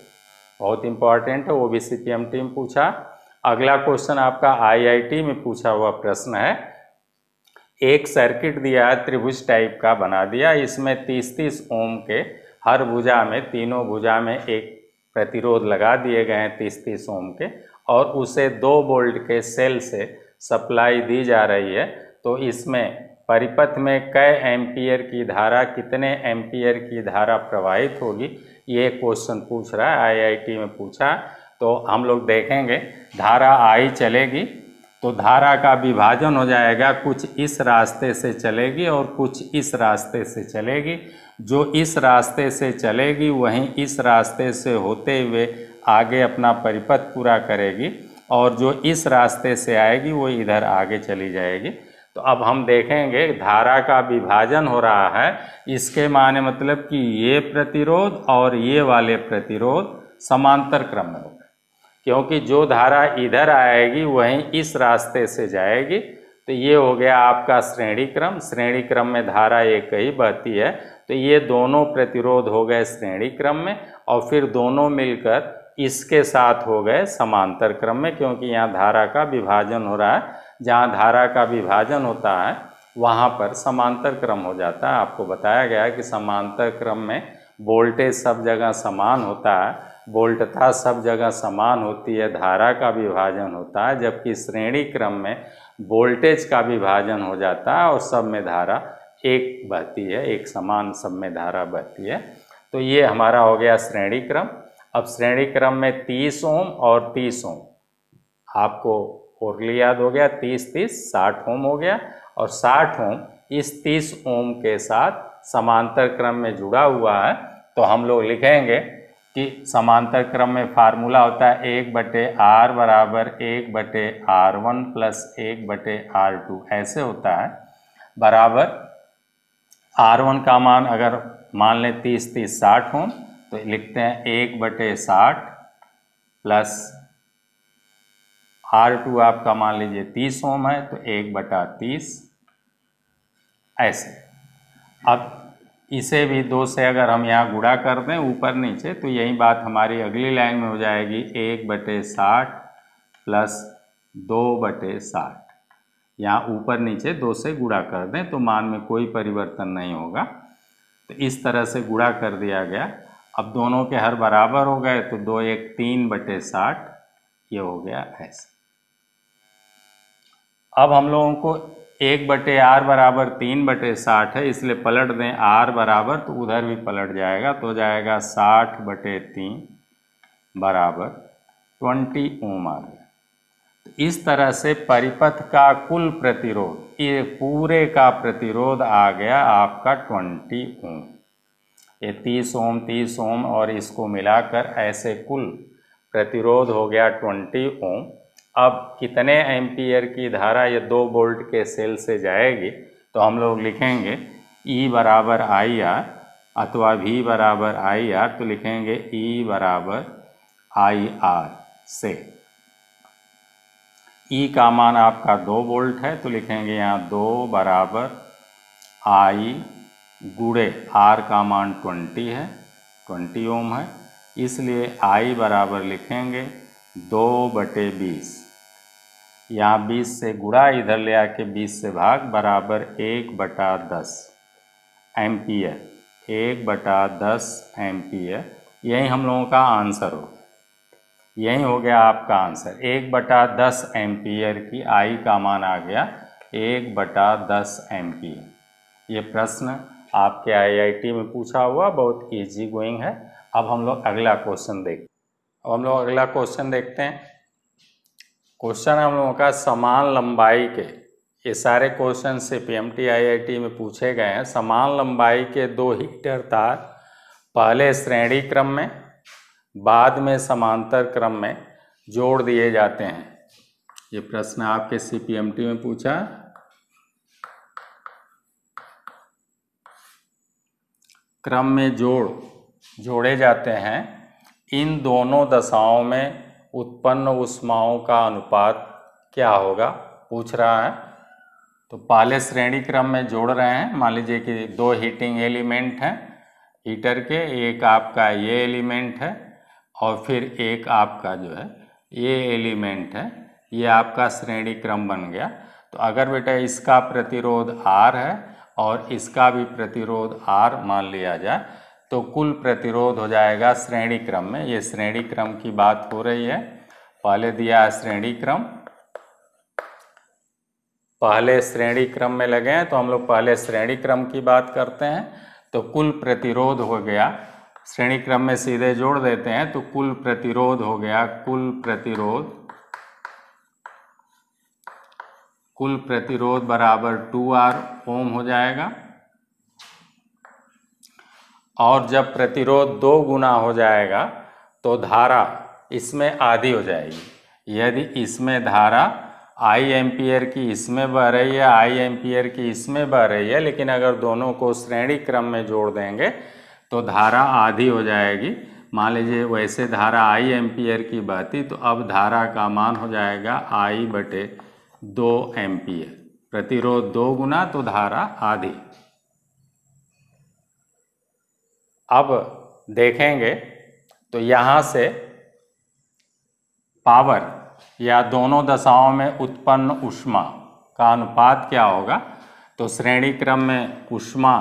Speaker 1: बहुत इंपॉर्टेंट है वो भी सी पी एम टीम पूछा। अगला क्वेश्चन आपका आईआईटी में पूछा हुआ प्रश्न है। एक सर्किट दिया त्रिभुज टाइप का बना दिया। इसमें तीस तीस ओम के हर भुजा में, तीनों भुजा में एक प्रतिरोध लगा दिए गए हैं तीस तीस ओम के, और उसे दो बोल्ट के सेल से सप्लाई दी जा रही है तो इसमें परिपथ में कै एम्पियर की धारा, कितने एम्पियर की धारा प्रवाहित होगी, ये क्वेश्चन पूछ रहा है आईआईटी में पूछा तो हम लोग देखेंगे, धारा आई चलेगी तो धारा का विभाजन हो जाएगा, कुछ इस रास्ते से चलेगी और कुछ इस रास्ते से चलेगी। जो इस रास्ते से चलेगी, वहीं इस रास्ते से होते हुए आगे अपना परिपथ पूरा करेगी। और जो इस रास्ते से आएगी, वो इधर आगे चली जाएगी। तो अब हम देखेंगे, धारा का विभाजन हो रहा है। इसके माने मतलब कि ये प्रतिरोध और ये वाले प्रतिरोध समांतर क्रम में होगा। क्योंकि जो धारा इधर आएगी, वहीं इस रास्ते से जाएगी। तो ये हो गया आपका श्रेणी क्रम। श्रेणी क्रम में धारा एक ही बहती है। तो ये दोनों प्रतिरोध हो गए श्रेणी क्रम में और फिर दोनों मिलकर इसके साथ हो गए समांतर क्रम में, क्योंकि यहाँ धारा का विभाजन हो रहा है। जहाँ धारा का विभाजन होता है, वहाँ पर समांतर क्रम हो जाता है। आपको बताया गया कि समांतर क्रम में वोल्टेज सब जगह समान होता है, वोल्टता सब जगह समान होती है, धारा का विभाजन होता है, जबकि श्रेणी क्रम में वोल्टेज का विभाजन हो जाता है और सब में धारा एक बहती है, एक समान सब में धारा बहती है। तो ये हमारा हो गया श्रेणी क्रम। अब श्रेणी क्रम में तीस ओम और तीस ओम। आपको ओरली याद हो गया, तीस तीस, साठ ओम हो गया और साठ ओम इस तीस ओम के साथ समांतर क्रम में जुड़ा हुआ है। तो हम लोग लिखेंगे कि समांतर क्रम में फार्मूला होता है एक बटे आर बराबर एक बटे आर वन प्लस एक बटे आर टू। ऐसे होता है। बराबर आर वन का मान अगर मान लें तीस तीस, साठ हों तो लिखते हैं एक बटे साठ प्लस आर टू आपका मान लीजिए तीस ओम है तो एक बटा तीस ऐसे। अब इसे भी दो से अगर हम यहाँ गुड़ा कर दें ऊपर नीचे तो यही बात हमारी अगली लाइन में हो जाएगी, एक बटे साठ प्लस दो बटे साठ। यहाँ ऊपर नीचे दो से गुड़ा कर दें तो मान में कोई परिवर्तन नहीं होगा। तो इस तरह से गुड़ा कर दिया गया। अब दोनों के हर बराबर हो गए तो दो एक तीन बटे साठ, ये हो गया ऐसे। अब हम लोगों को एक बटे आर बराबर तीन बटे साठ है, इसलिए पलट दें आर बराबर तो उधर भी पलट जाएगा तो जाएगा साठ बटे तीन बराबर ट्वेंटी ओम आ गया तो इस तरह से परिपथ का कुल प्रतिरोध, ये पूरे का प्रतिरोध आ गया आपका ट्वेंटी ओम। ये तीस ओम तीस ओम और इसको मिलाकर ऐसे कुल प्रतिरोध हो गया ट्वेंटी ओम। अब कितने एम्पियर की धारा ये दो बोल्ट के सेल से जाएगी तो हम लोग लिखेंगे E बराबर आई आर अथवा V बराबर आई आर तो लिखेंगे E बराबर आई आर से। E का मान आपका दो बोल्ट है तो लिखेंगे यहाँ दो बराबर आई गुड़े आर का मान ट्वेंटी है, ट्वेंटी ओम है, इसलिए आई बराबर लिखेंगे दो बटे बीस। यहाँ बीस से गुड़ा इधर ले आके बीस से भाग बराबर एक बटा दस एम पी एम्पियर, एक बटा दस एम पी एम्पियर। यही हम लोगों का आंसर हो। यही हो गया आपका आंसर। एक बटा दस एम्पियर की आई का मान आ गया एक बटा दस एम्पियर। ये प्रश्न आपके आईआईटी में पूछा हुआ बहुत इजी गोइंग है। अब हम लोग अगला क्वेश्चन देख अब हम लोग अगला क्वेश्चन देखते हैं। क्वेश्चन हम लोगों का समान लंबाई के। ये सारे क्वेश्चन से P M T I I T में पूछे गए हैं। समान लंबाई के दो हीटर तार, पहले श्रेणी क्रम में, बाद में समांतर क्रम में जोड़ दिए जाते हैं। ये प्रश्न आपके सी में पूछा। क्रम में जोड़, जोड़े जाते हैं, इन दोनों दशाओं में उत्पन्न उष्माओं का अनुपात क्या होगा? पूछ रहा है। तो पहले श्रेणी क्रम में जोड़ रहे हैं। मान लीजिए कि दो हीटिंग एलिमेंट हैं, हीटर के, एक आपका ये एलिमेंट है, और फिर एक आपका जो है, ये एलिमेंट है, ये आपका श्रेणी क्रम बन गया। तो अगर बेटा इसका प्रतिरोध आर है और इसका भी प्रतिरोध आर मान लिया जाए तो कुल प्रतिरोध हो जाएगा श्रेणी क्रम में। ये श्रेणी क्रम की बात हो रही है। पहले दिया है श्रेणी क्रम। पहले श्रेणी क्रम में लगे हैं तो हम लोग पहले श्रेणी क्रम की बात करते हैं। तो कुल प्रतिरोध हो गया। श्रेणी क्रम में सीधे जोड़ देते हैं तो कुल प्रतिरोध हो गया, कुल प्रतिरोध कुल प्रतिरोध बराबर टू आर ओम हो जाएगा। और जब प्रतिरोध दो गुना हो जाएगा तो धारा इसमें आधी हो जाएगी। यदि इसमें धारा आई एम्पियर की इसमें बह रही है, आई एम्पियर की इसमें बह रही है, लेकिन अगर दोनों को श्रेणी क्रम में जोड़ देंगे तो धारा आधी हो जाएगी। मान लीजिए वैसे धारा आई एम्पियर की बहती तो अब धारा का मान हो जाएगा आई बटे दो एम्पियर। प्रतिरोध दो गुना तो धारा आधी। अब देखेंगे तो यहाँ से पावर या दोनों दशाओं में उत्पन्न उष्मा का अनुपात क्या होगा? तो श्रेणी क्रम में उष्मा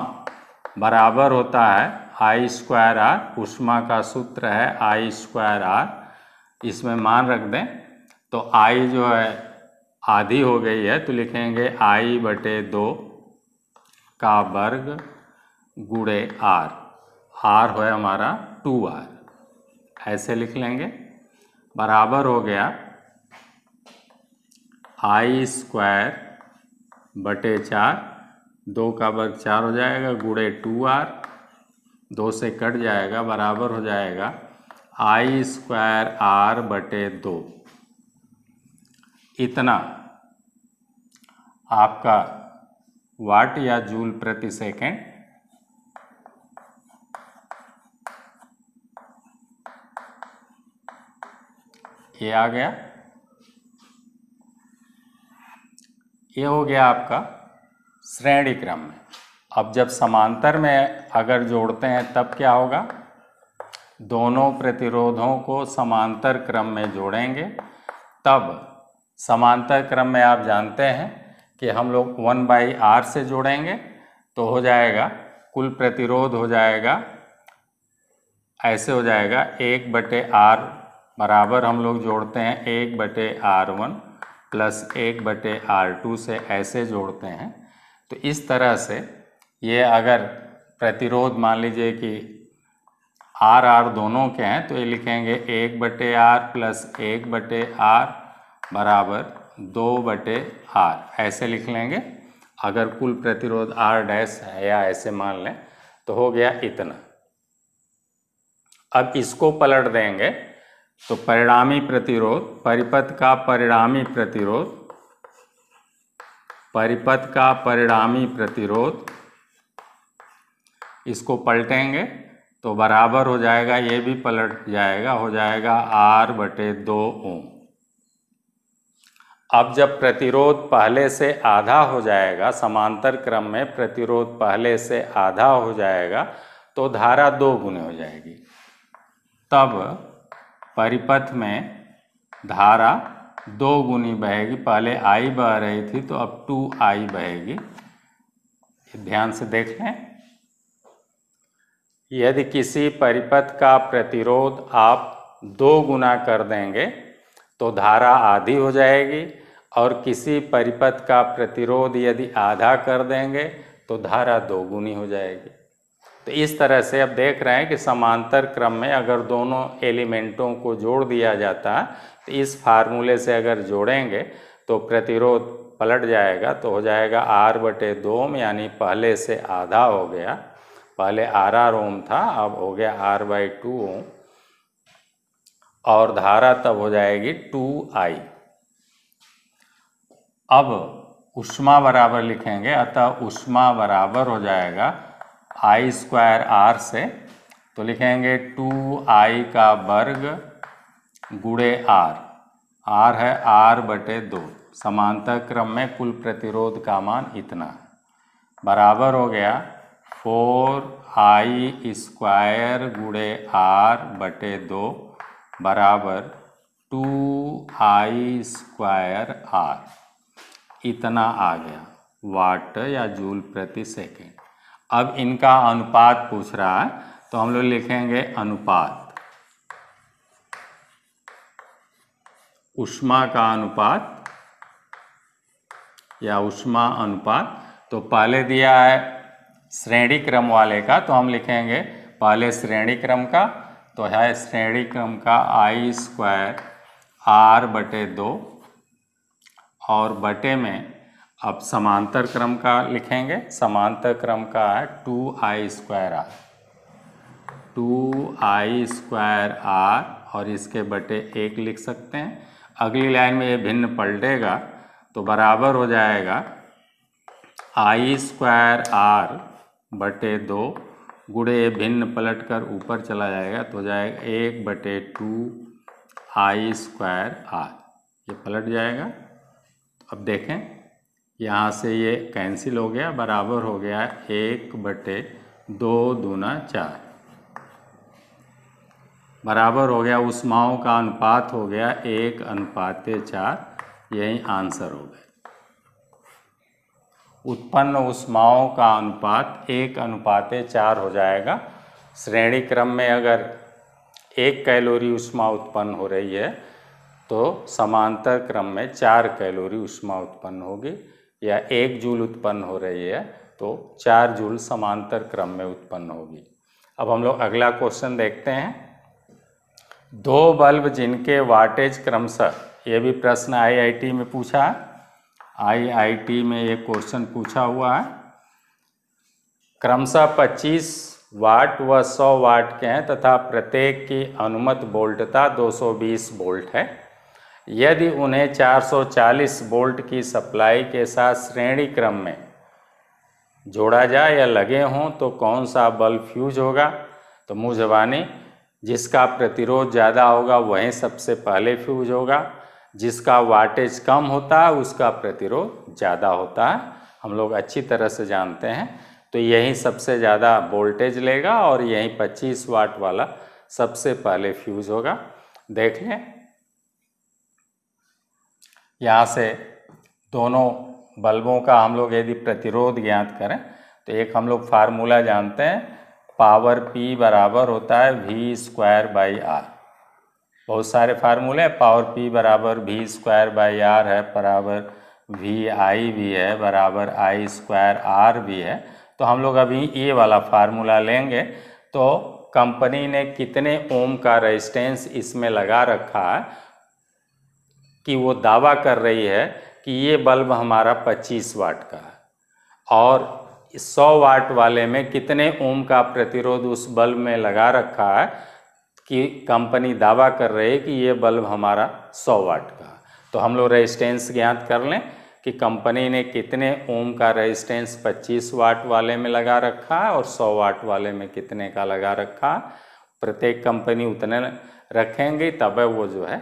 Speaker 1: बराबर होता है आई स्क्वायर आर उष्मा का सूत्र है आई स्क्वायर आर इसमें मान रख दें तो आई जो है आधी हो गई है तो लिखेंगे आई बटे दो का वर्ग गुड़े आर। आर हो हमारा टू आर। ऐसे लिख लेंगे। बराबर हो गया आई स्क्वायर बटे चार। दो का वर्ग चार हो जाएगा, गुड़े टू आर। दो से कट जाएगा, बराबर हो जाएगा। आई स्क्वायर आर बटे दो। इतना आपका वाट या जूल प्रति सेकेंड। ये आ गया। ये हो गया आपका श्रेणी क्रम में अब जब समांतर में अगर जोड़ते हैं, तब क्या होगा? दोनों प्रतिरोधों को समांतर क्रम में जोड़ेंगे, तब समांतर क्रम में आप जानते हैं कि हम लोग वन बाई आर से जोड़ेंगे तो हो जाएगा, कुल प्रतिरोध हो जाएगा, ऐसे हो जाएगा एक बटे आर बराबर हम लोग जोड़ते हैं एक बटे आर वन प्लस एक बटे आर टू से ऐसे जोड़ते हैं। तो इस तरह से ये अगर प्रतिरोध मान लीजिए कि आर आर दोनों के हैं तो ये लिखेंगे एक बटे आर प्लस एक बटे आर बराबर दो बटे आर। ऐसे लिख लेंगे। अगर कुल प्रतिरोध आर डैश है या ऐसे मान लें तो हो गया इतना। अब इसको पलट देंगे। तो परिणामी प्रतिरोध, परिपथ का परिणामी प्रतिरोध, परिपथ का परिणामी प्रतिरोध, इसको पलटेंगे। तो बराबर हो जाएगा, ये भी पलट जाएगा, हो जाएगा आर बटे दो ओम। अब जब प्रतिरोध पहले से आधा हो जाएगा, समांतर क्रम में प्रतिरोध पहले से आधा हो जाएगा तो धारा दो गुने हो जाएगी। तब परिपथ में धारा दो गुनी बहेगी। पहले आई बह रही थी तो अब टू आई बहेगी। ध्यान से देख। लें यदि किसी परिपथ का प्रतिरोध आप दो गुना कर देंगे तो धारा आधी हो जाएगी और किसी परिपथ का प्रतिरोध यदि आधा कर देंगे तो धारा दोगुनी हो जाएगी। तो इस तरह से अब देख रहे हैं कि समांतर क्रम में अगर दोनों एलिमेंटों को जोड़ दिया जाता तो इस फार्मूले से अगर जोड़ेंगे तो प्रतिरोध पलट जाएगा तो हो जाएगा आर बटे दो ओम, यानी पहले से आधा हो गया, पहले आर आर ओम था, अब हो गया आर बाई टू ओम। और धारा तब हो जाएगी टू आई। अब उष्मा बराबर लिखेंगे, अतः उष्मा बराबर हो जाएगा आई स्क्वायर आर से तो लिखेंगे टू आई का वर्ग गुड़े आर। आर है आर बटे दो। समांतर क्रम में कुल प्रतिरोध का मान इतना। बराबर हो गया फोर आई स्क्वायर गुड़े आर बटे दो बराबर टू आई स्क्वायर आर। इतना आ गया। वाट या जूल प्रति सेकेंड। अब इनका अनुपात पूछ रहा है तो हम लोग लिखेंगे अनुपात। उष्मा का अनुपात या उष्मा अनुपात तो पहले दिया है श्रेणी क्रम वाले का तो हम लिखेंगे पहले श्रेणी क्रम का तो है श्रेणी क्रम का आई स्क्वायर आर बटे दो और बटे में अब समांतर क्रम का लिखेंगे। समांतर क्रम का है two I square R two I square R और इसके बटे एक लिख सकते हैं। अगली लाइन में ये भिन्न पलटेगा तो बराबर हो जाएगा आई स्क्वायर आर बटे दो गुड़े भिन्न पलट कर ऊपर चला जाएगा तो हो जाएगा एक बटे टू आई स्क्वायर आर। ये पलट जाएगा। अब देखें, यहाँ से ये कैंसिल हो गया, बराबर हो गया एक बटे दो दूना चार। बराबर हो गया उष्माओं का अनुपात हो गया एक, अनुपाते चार, यही आंसर हो गया। उत्पन्न उष्माओं का अनुपात एक अनुपाते चार हो जाएगा। श्रेणी क्रम में अगर एक कैलोरी उष्मा उत्पन्न हो रही है तो समांतर क्रम में चार कैलोरी उष्मा उत्पन्न होगी। या एक जूल उत्पन्न हो रही है तो चार जूल समांतर क्रम में उत्पन्न होगी। अब हम लोग अगला क्वेश्चन देखते हैं। दो बल्ब जिनके वाटेज क्रमशः, ये भी प्रश्न आईआईटी में पूछा। है आईआईटी में एक क्वेश्चन पूछा हुआ है। क्रमशः 25 वाट व 100 वाट के हैं तथा प्रत्येक की अनुमत वोल्टता 220 वोल्ट है। यदि उन्हें 440 वोल्ट की सप्लाई के साथ श्रेणी क्रम में जोड़ा जाए या लगे हों तो कौन सा बल्ब फ्यूज होगा? तो मुँह जबानी जिसका प्रतिरोध ज़्यादा होगा, वहीं सबसे पहले फ्यूज होगा। जिसका वाटेज कम होता है, उसका प्रतिरोध ज़्यादा होता है। हम लोग अच्छी तरह से जानते हैं। तो यही सबसे ज़्यादा वोल्टेज लेगा और यही 25 वाट वाला सबसे पहले फ्यूज होगा। देख लें। यहाँ से दोनों बल्बों का हम लोग यदि प्रतिरोध ज्ञात करें तो एक हम लोग फार्मूला जानते हैं, पावर पी बराबर होता है वी स्क्वायर बाई आर। बहुत सारे फार्मूले हैं। पावर पी बराबर वी स्क्वायर बाई आर है, बराबर वी आई भी है, बराबर आई स्क्वायर आर भी है। तो हम लोग अभी ये वाला फार्मूला लेंगे। तो कंपनी ने कितने ओम का रेजिस्टेंस इसमें लगा रखा है कि वो दावा कर रही है कि ये बल्ब हमारा 25 वाट का है। और 100 वाट वाले में कितने ओम का प्रतिरोध उस बल्ब में लगा रखा है? कि कंपनी दावा कर रही है कि ये बल्ब हमारा 100 वाट का तो हम लोग रेजिस्टेंस ज्ञात कर लें कि कंपनी ने कितने ओम का रेजिस्टेंस 25 वाट वाले में लगा रखा है और 100 वाट वाले में कितने का लगा रखा प्रत्येक कंपनी उतने रखेंगे, तब वो जो है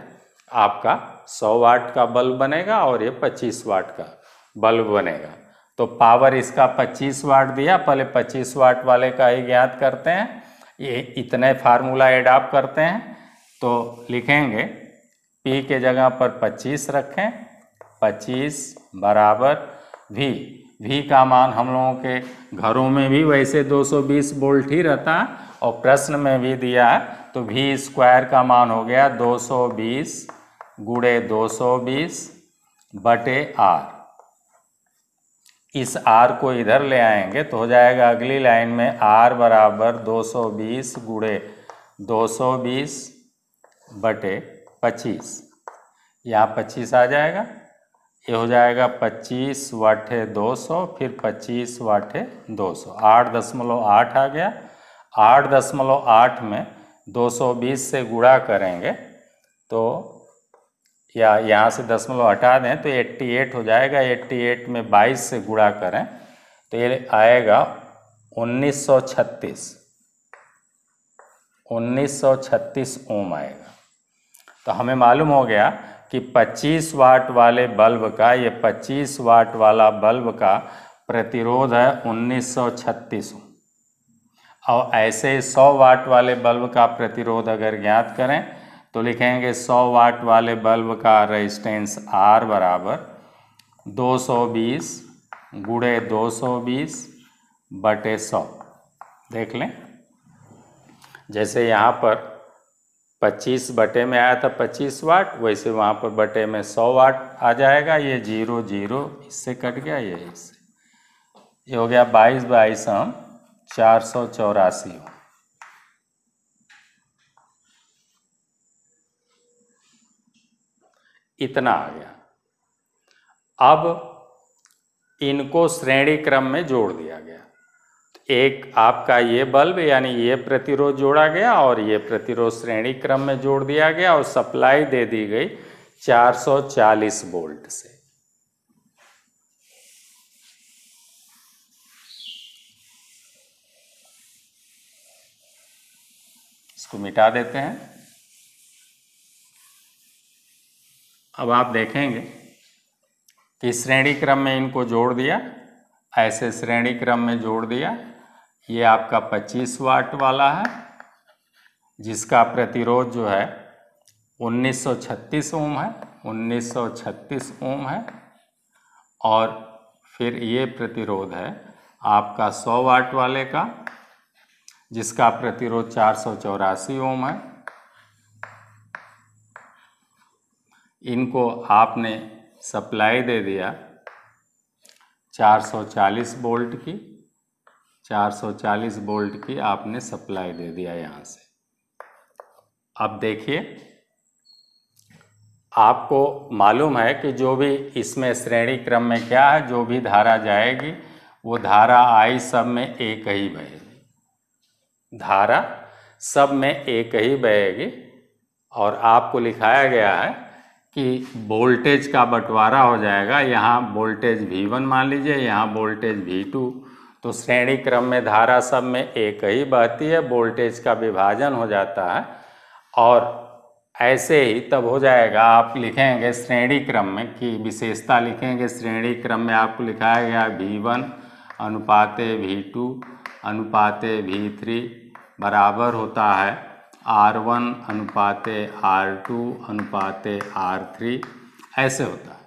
Speaker 1: आपका 100 वाट का बल्ब बनेगा और ये 25 वाट का बल्ब बनेगा। तो पावर इसका 25 वाट दिया, पहले 25 वाट वाले का ही ज्ञात करते हैं। ये इतने फार्मूला एडाप्ट करते हैं तो लिखेंगे P के जगह पर 25 रखें 25 बराबर V V का मान हम लोगों के घरों में भी वैसे 220 वोल्ट ही रहता और प्रश्न में भी दिया तो V स्क्वायर का मान हो गया 220 सौ बीस गुड़े 220 बटे आर। इस आर को इधर ले आएँगे तो हो जाएगा अगली लाइन में आर बराबर 220 गुड़े 220 बटे 25 यहाँ 25 आ जाएगा, ये हो जाएगा 25 वाटे 200 फिर 25 वाटे 200 आठ दशमलव आठ आ गया। आठ दशमलव आठ में 220 से गुणा करेंगे तो या यहाँ से दशमलव हटा दें तो 88 हो जाएगा। 88 में 22 से गुणा करें तो ये आएगा 1936 1936 ओम आएगा। तो हमें मालूम हो गया कि 25 वाट वाले बल्ब का, ये 25 वाट वाला बल्ब का प्रतिरोध है 1936 और ऐसे 100 वाट वाले बल्ब का प्रतिरोध अगर ज्ञात करें तो लिखेंगे 100 वाट वाले बल्ब का रेजिस्टेंस R बराबर 220 गुड़े 220 बटे 100 देख लें। जैसे यहाँ पर 25 बटे में आया था 25 वाट, वैसे वहाँ पर बटे में 100 वाट आ जाएगा। ये ज़ीरो ज़ीरो, इससे कट गया ये, इससे। ये हो गया बाईस बाईस हम चार सौ चौरासी। इतना आ गया। अब इनको श्रेणी क्रम में जोड़ दिया गया। एक आपका ये बल्ब यानी ये प्रतिरोध जोड़ा गया और ये प्रतिरोध श्रेणी क्रम में जोड़ दिया गया और सप्लाई दे दी गई 440 वोल्ट से। इसको मिटा देते हैं। अब आप देखेंगे कि श्रेणी क्रम में इनको जोड़ दिया, ऐसे श्रेणी क्रम में जोड़ दिया। ये आपका 25 वाट वाला है, जिसका प्रतिरोध जो है 1936 ओम है 1936 ओम है। और फिर ये प्रतिरोध है आपका 100 वाट वाले का, जिसका प्रतिरोध चार सौ चौरासी ओम है। इनको आपने सप्लाई दे दिया 440 वोल्ट की 440 वोल्ट की आपने सप्लाई दे दिया यहाँ से। अब देखिए, आपको मालूम है कि जो भी इसमें श्रेणी क्रम में क्या है, जो भी धारा जाएगी, वो धारा आई सब में एक ही बहेगी। धारा सब में एक ही बहेगी और आपको लिखाया गया है कि वोल्टेज का बंटवारा हो जाएगा, यहाँ वोल्टेज V1 मान लीजिए, यहाँ वोल्टेज V2 तो श्रेणी क्रम में, धारा सब में एक ही बहती है, वोल्टेज का विभाजन हो जाता है, और ऐसे ही तब हो जाएगा, आप लिखेंगे श्रेणी क्रम में कि विशेषता लिखेंगे, श्रेणी क्रम में आपको लिखाया गया V1 अनुपाते V2 अनुपाते V3 बराबर होता है। आर वन अनुपाते आर टू अनुपाते आर थ्री ऐसे होता है।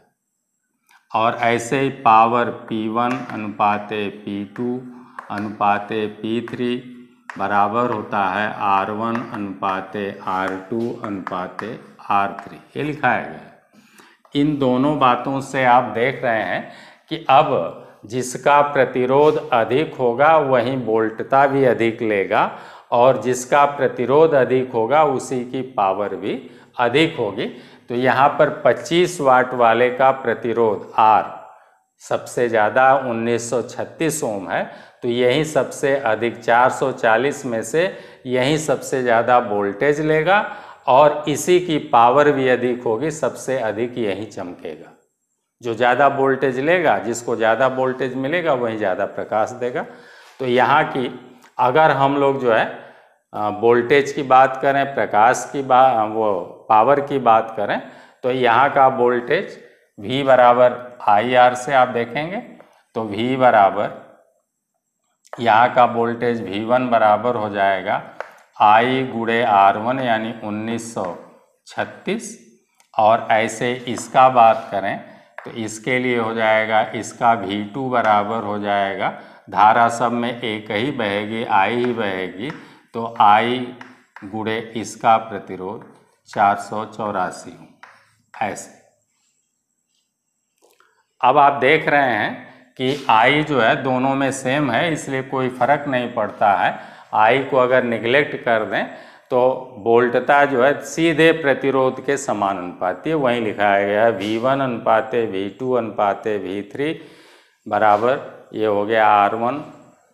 Speaker 1: और ऐसे ही पावर पी वन अनुपाते पी टू अनुपाते पी थ्री बराबर होता है आर वन अनुपाते आर टू अनुपाते आर थ्री ये लिखाया गया है। इन दोनों बातों से आप देख रहे हैं कि अब जिसका प्रतिरोध अधिक होगा, वहीं वोल्टता भी अधिक लेगा और जिसका प्रतिरोध अधिक होगा, उसी की पावर भी अधिक होगी। तो यहाँ पर 25 वाट वाले का प्रतिरोध आर सबसे ज़्यादा 1936 ओम है। तो यही सबसे अधिक 440 में से यही सबसे ज़्यादा वोल्टेज लेगा और इसी की पावर भी अधिक होगी, सबसे अधिक यही चमकेगा। जो ज़्यादा वोल्टेज लेगा, जिसको ज़्यादा वोल्टेज मिलेगा, वही ज़्यादा प्रकाश देगा। तो यहाँ की अगर हम लोग जो है वोल्टेज की बात करें, प्रकाश की बात वो पावर की बात करें तो यहाँ का वोल्टेज V बराबर आई आर से आप देखेंगे तो V बराबर यहाँ का वोल्टेज V1 बराबर हो जाएगा I गुड़े आर वन यानी 1936 और ऐसे इसका बात करें तो इसके लिए हो जाएगा, इसका V2 बराबर हो जाएगा धारा सब में एक ही बहेगी, आई ही बहेगी तो आई गुड़े इसका प्रतिरोध चार सौ चौरासी ऐसे। अब आप देख रहे हैं कि आई जो है दोनों में सेम है, इसलिए कोई फ़र्क नहीं पड़ता है। आई को अगर निगलेक्ट कर दें तो बोल्टता जो है सीधे प्रतिरोध के समान अनुपाती वहीं लिखाया गया है वी वन अनुपाते वी टू अनुपाते वी थ्री बराबर ये हो गया आर वन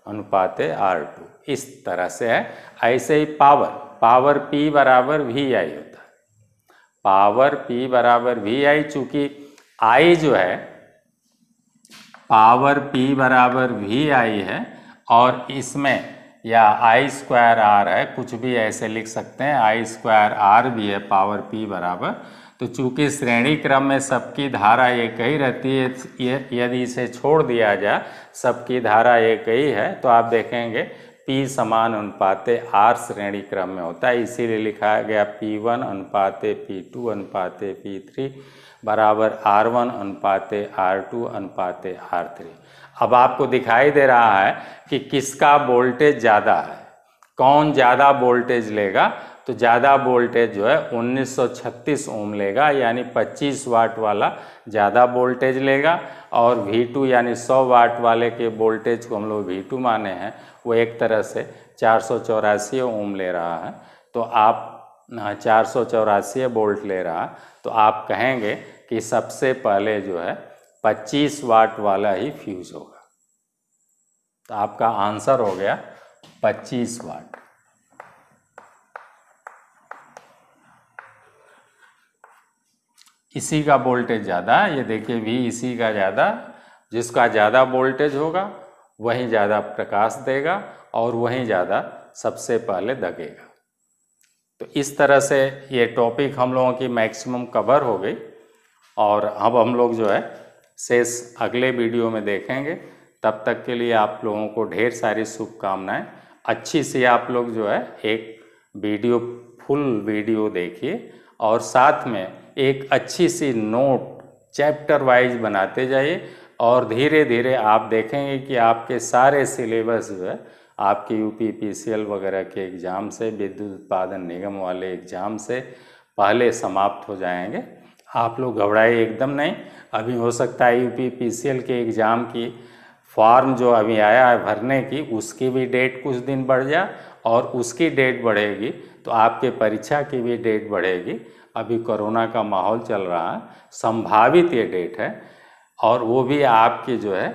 Speaker 1: अनुपाते आर टू इस तरह से है। ऐसे ही पावर पावर पी बराबर वी आई होता है। पावर पी बराबर वी आई चूँकि आई जो है पावर पी बराबर वी आई है और इसमें या आई स्क्वायर आर है, कुछ भी ऐसे लिख सकते हैं। आई स्क्वायर आर भी है पावर पी बराबर तो चूँकि श्रेणी क्रम में सबकी धारा एक ही रहती है यदि इसे छोड़ दिया जाए सबकी धारा एक ही है तो आप देखेंगे P समान अनुपाते R श्रेणी क्रम में होता है। इसीलिए लिखा गया P1 अनुपाते पी टू अनुपाते पी थ्री बराबर R1 अनुपाते आर टू अनुपाते आर थ्री अब आपको दिखाई दे रहा है कि किसका वोल्टेज ज़्यादा है, कौन ज़्यादा वोल्टेज लेगा? तो ज़्यादा वोल्टेज जो है 1936 ओम लेगा, यानी 25 वाट वाला ज़्यादा वोल्टेज लेगा, और V2 यानी 100 वाट वाले के वोल्टेज को हम लोग V2 माने हैं, वो एक तरह से चार सौ चौरासी ओम ले रहा है। तो आप चार सौ चौरासी वोल्ट ले रहा तो आप कहेंगे कि सबसे पहले जो है 25 वाट वाला ही फ्यूज होगा। तो आपका आंसर हो गया 25 वाट। इसी का वोल्टेज ज़्यादा, ये देखिए भी इसी का ज़्यादा, जिसका ज़्यादा वोल्टेज होगा, वहीं ज़्यादा प्रकाश देगा और वहीं ज़्यादा सबसे पहले दगेगा। तो इस तरह से ये टॉपिक हम लोगों की मैक्सिमम कवर हो गई और अब हम लोग जो है शेष अगले वीडियो में देखेंगे। तब तक के लिए आप लोगों को ढेर सारी शुभकामनाएँ। अच्छी सी आप लोग जो है एक वीडियो फुल वीडियो देखिए और साथ में एक अच्छी सी नोट चैप्टर वाइज बनाते जाइए और धीरे धीरे आप देखेंगे कि आपके सारे सिलेबस जो है, आपके यू पी वगैरह के एग्ज़ाम से, विद्युत उत्पादन निगम वाले एग्ज़ाम से पहले समाप्त हो जाएँगे। आप लोग घबराए एकदम नहीं। अभी हो सकता है यू पी के एग्ज़ाम की फॉर्म जो अभी आया है भरने की, उसकी भी डेट कुछ दिन बढ़ जाए और उसकी डेट बढ़ेगी तो आपके परीक्षा की भी डेट बढ़ेगी। अभी कोरोना का माहौल चल रहा है, संभावित ये डेट है, और वो भी आपकी जो है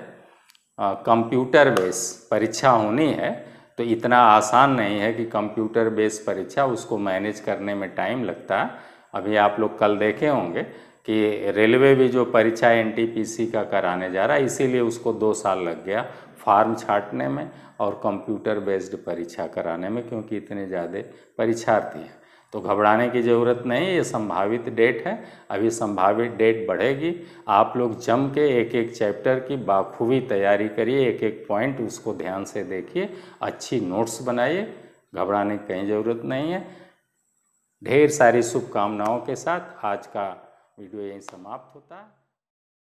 Speaker 1: कंप्यूटर बेस परीक्षा होनी है तो इतना आसान नहीं है कि कंप्यूटर बेस परीक्षा उसको मैनेज करने में टाइम लगता है। अभी आप लोग कल देखे होंगे कि रेलवे भी जो परीक्षा एनटीपीसी का कराने जा रहा है, इसीलिए उसको दो साल लग गया फार्म छाटने में और कंप्यूटर बेस्ड परीक्षा कराने में, क्योंकि इतने ज़्यादा परीक्षार्थी हैं। तो घबराने की ज़रूरत नहीं, ये संभावित डेट है। अभी संभावित डेट बढ़ेगी। आप लोग जम के एक एक चैप्टर की बाखूबी तैयारी करिए एक एक पॉइंट उसको ध्यान से देखिए, अच्छी नोट्स बनाइए, घबराने की कहीं ज़रूरत नहीं है। ढेर सारी शुभकामनाओं के साथ आज का वीडियो यहीं समाप्त होता है।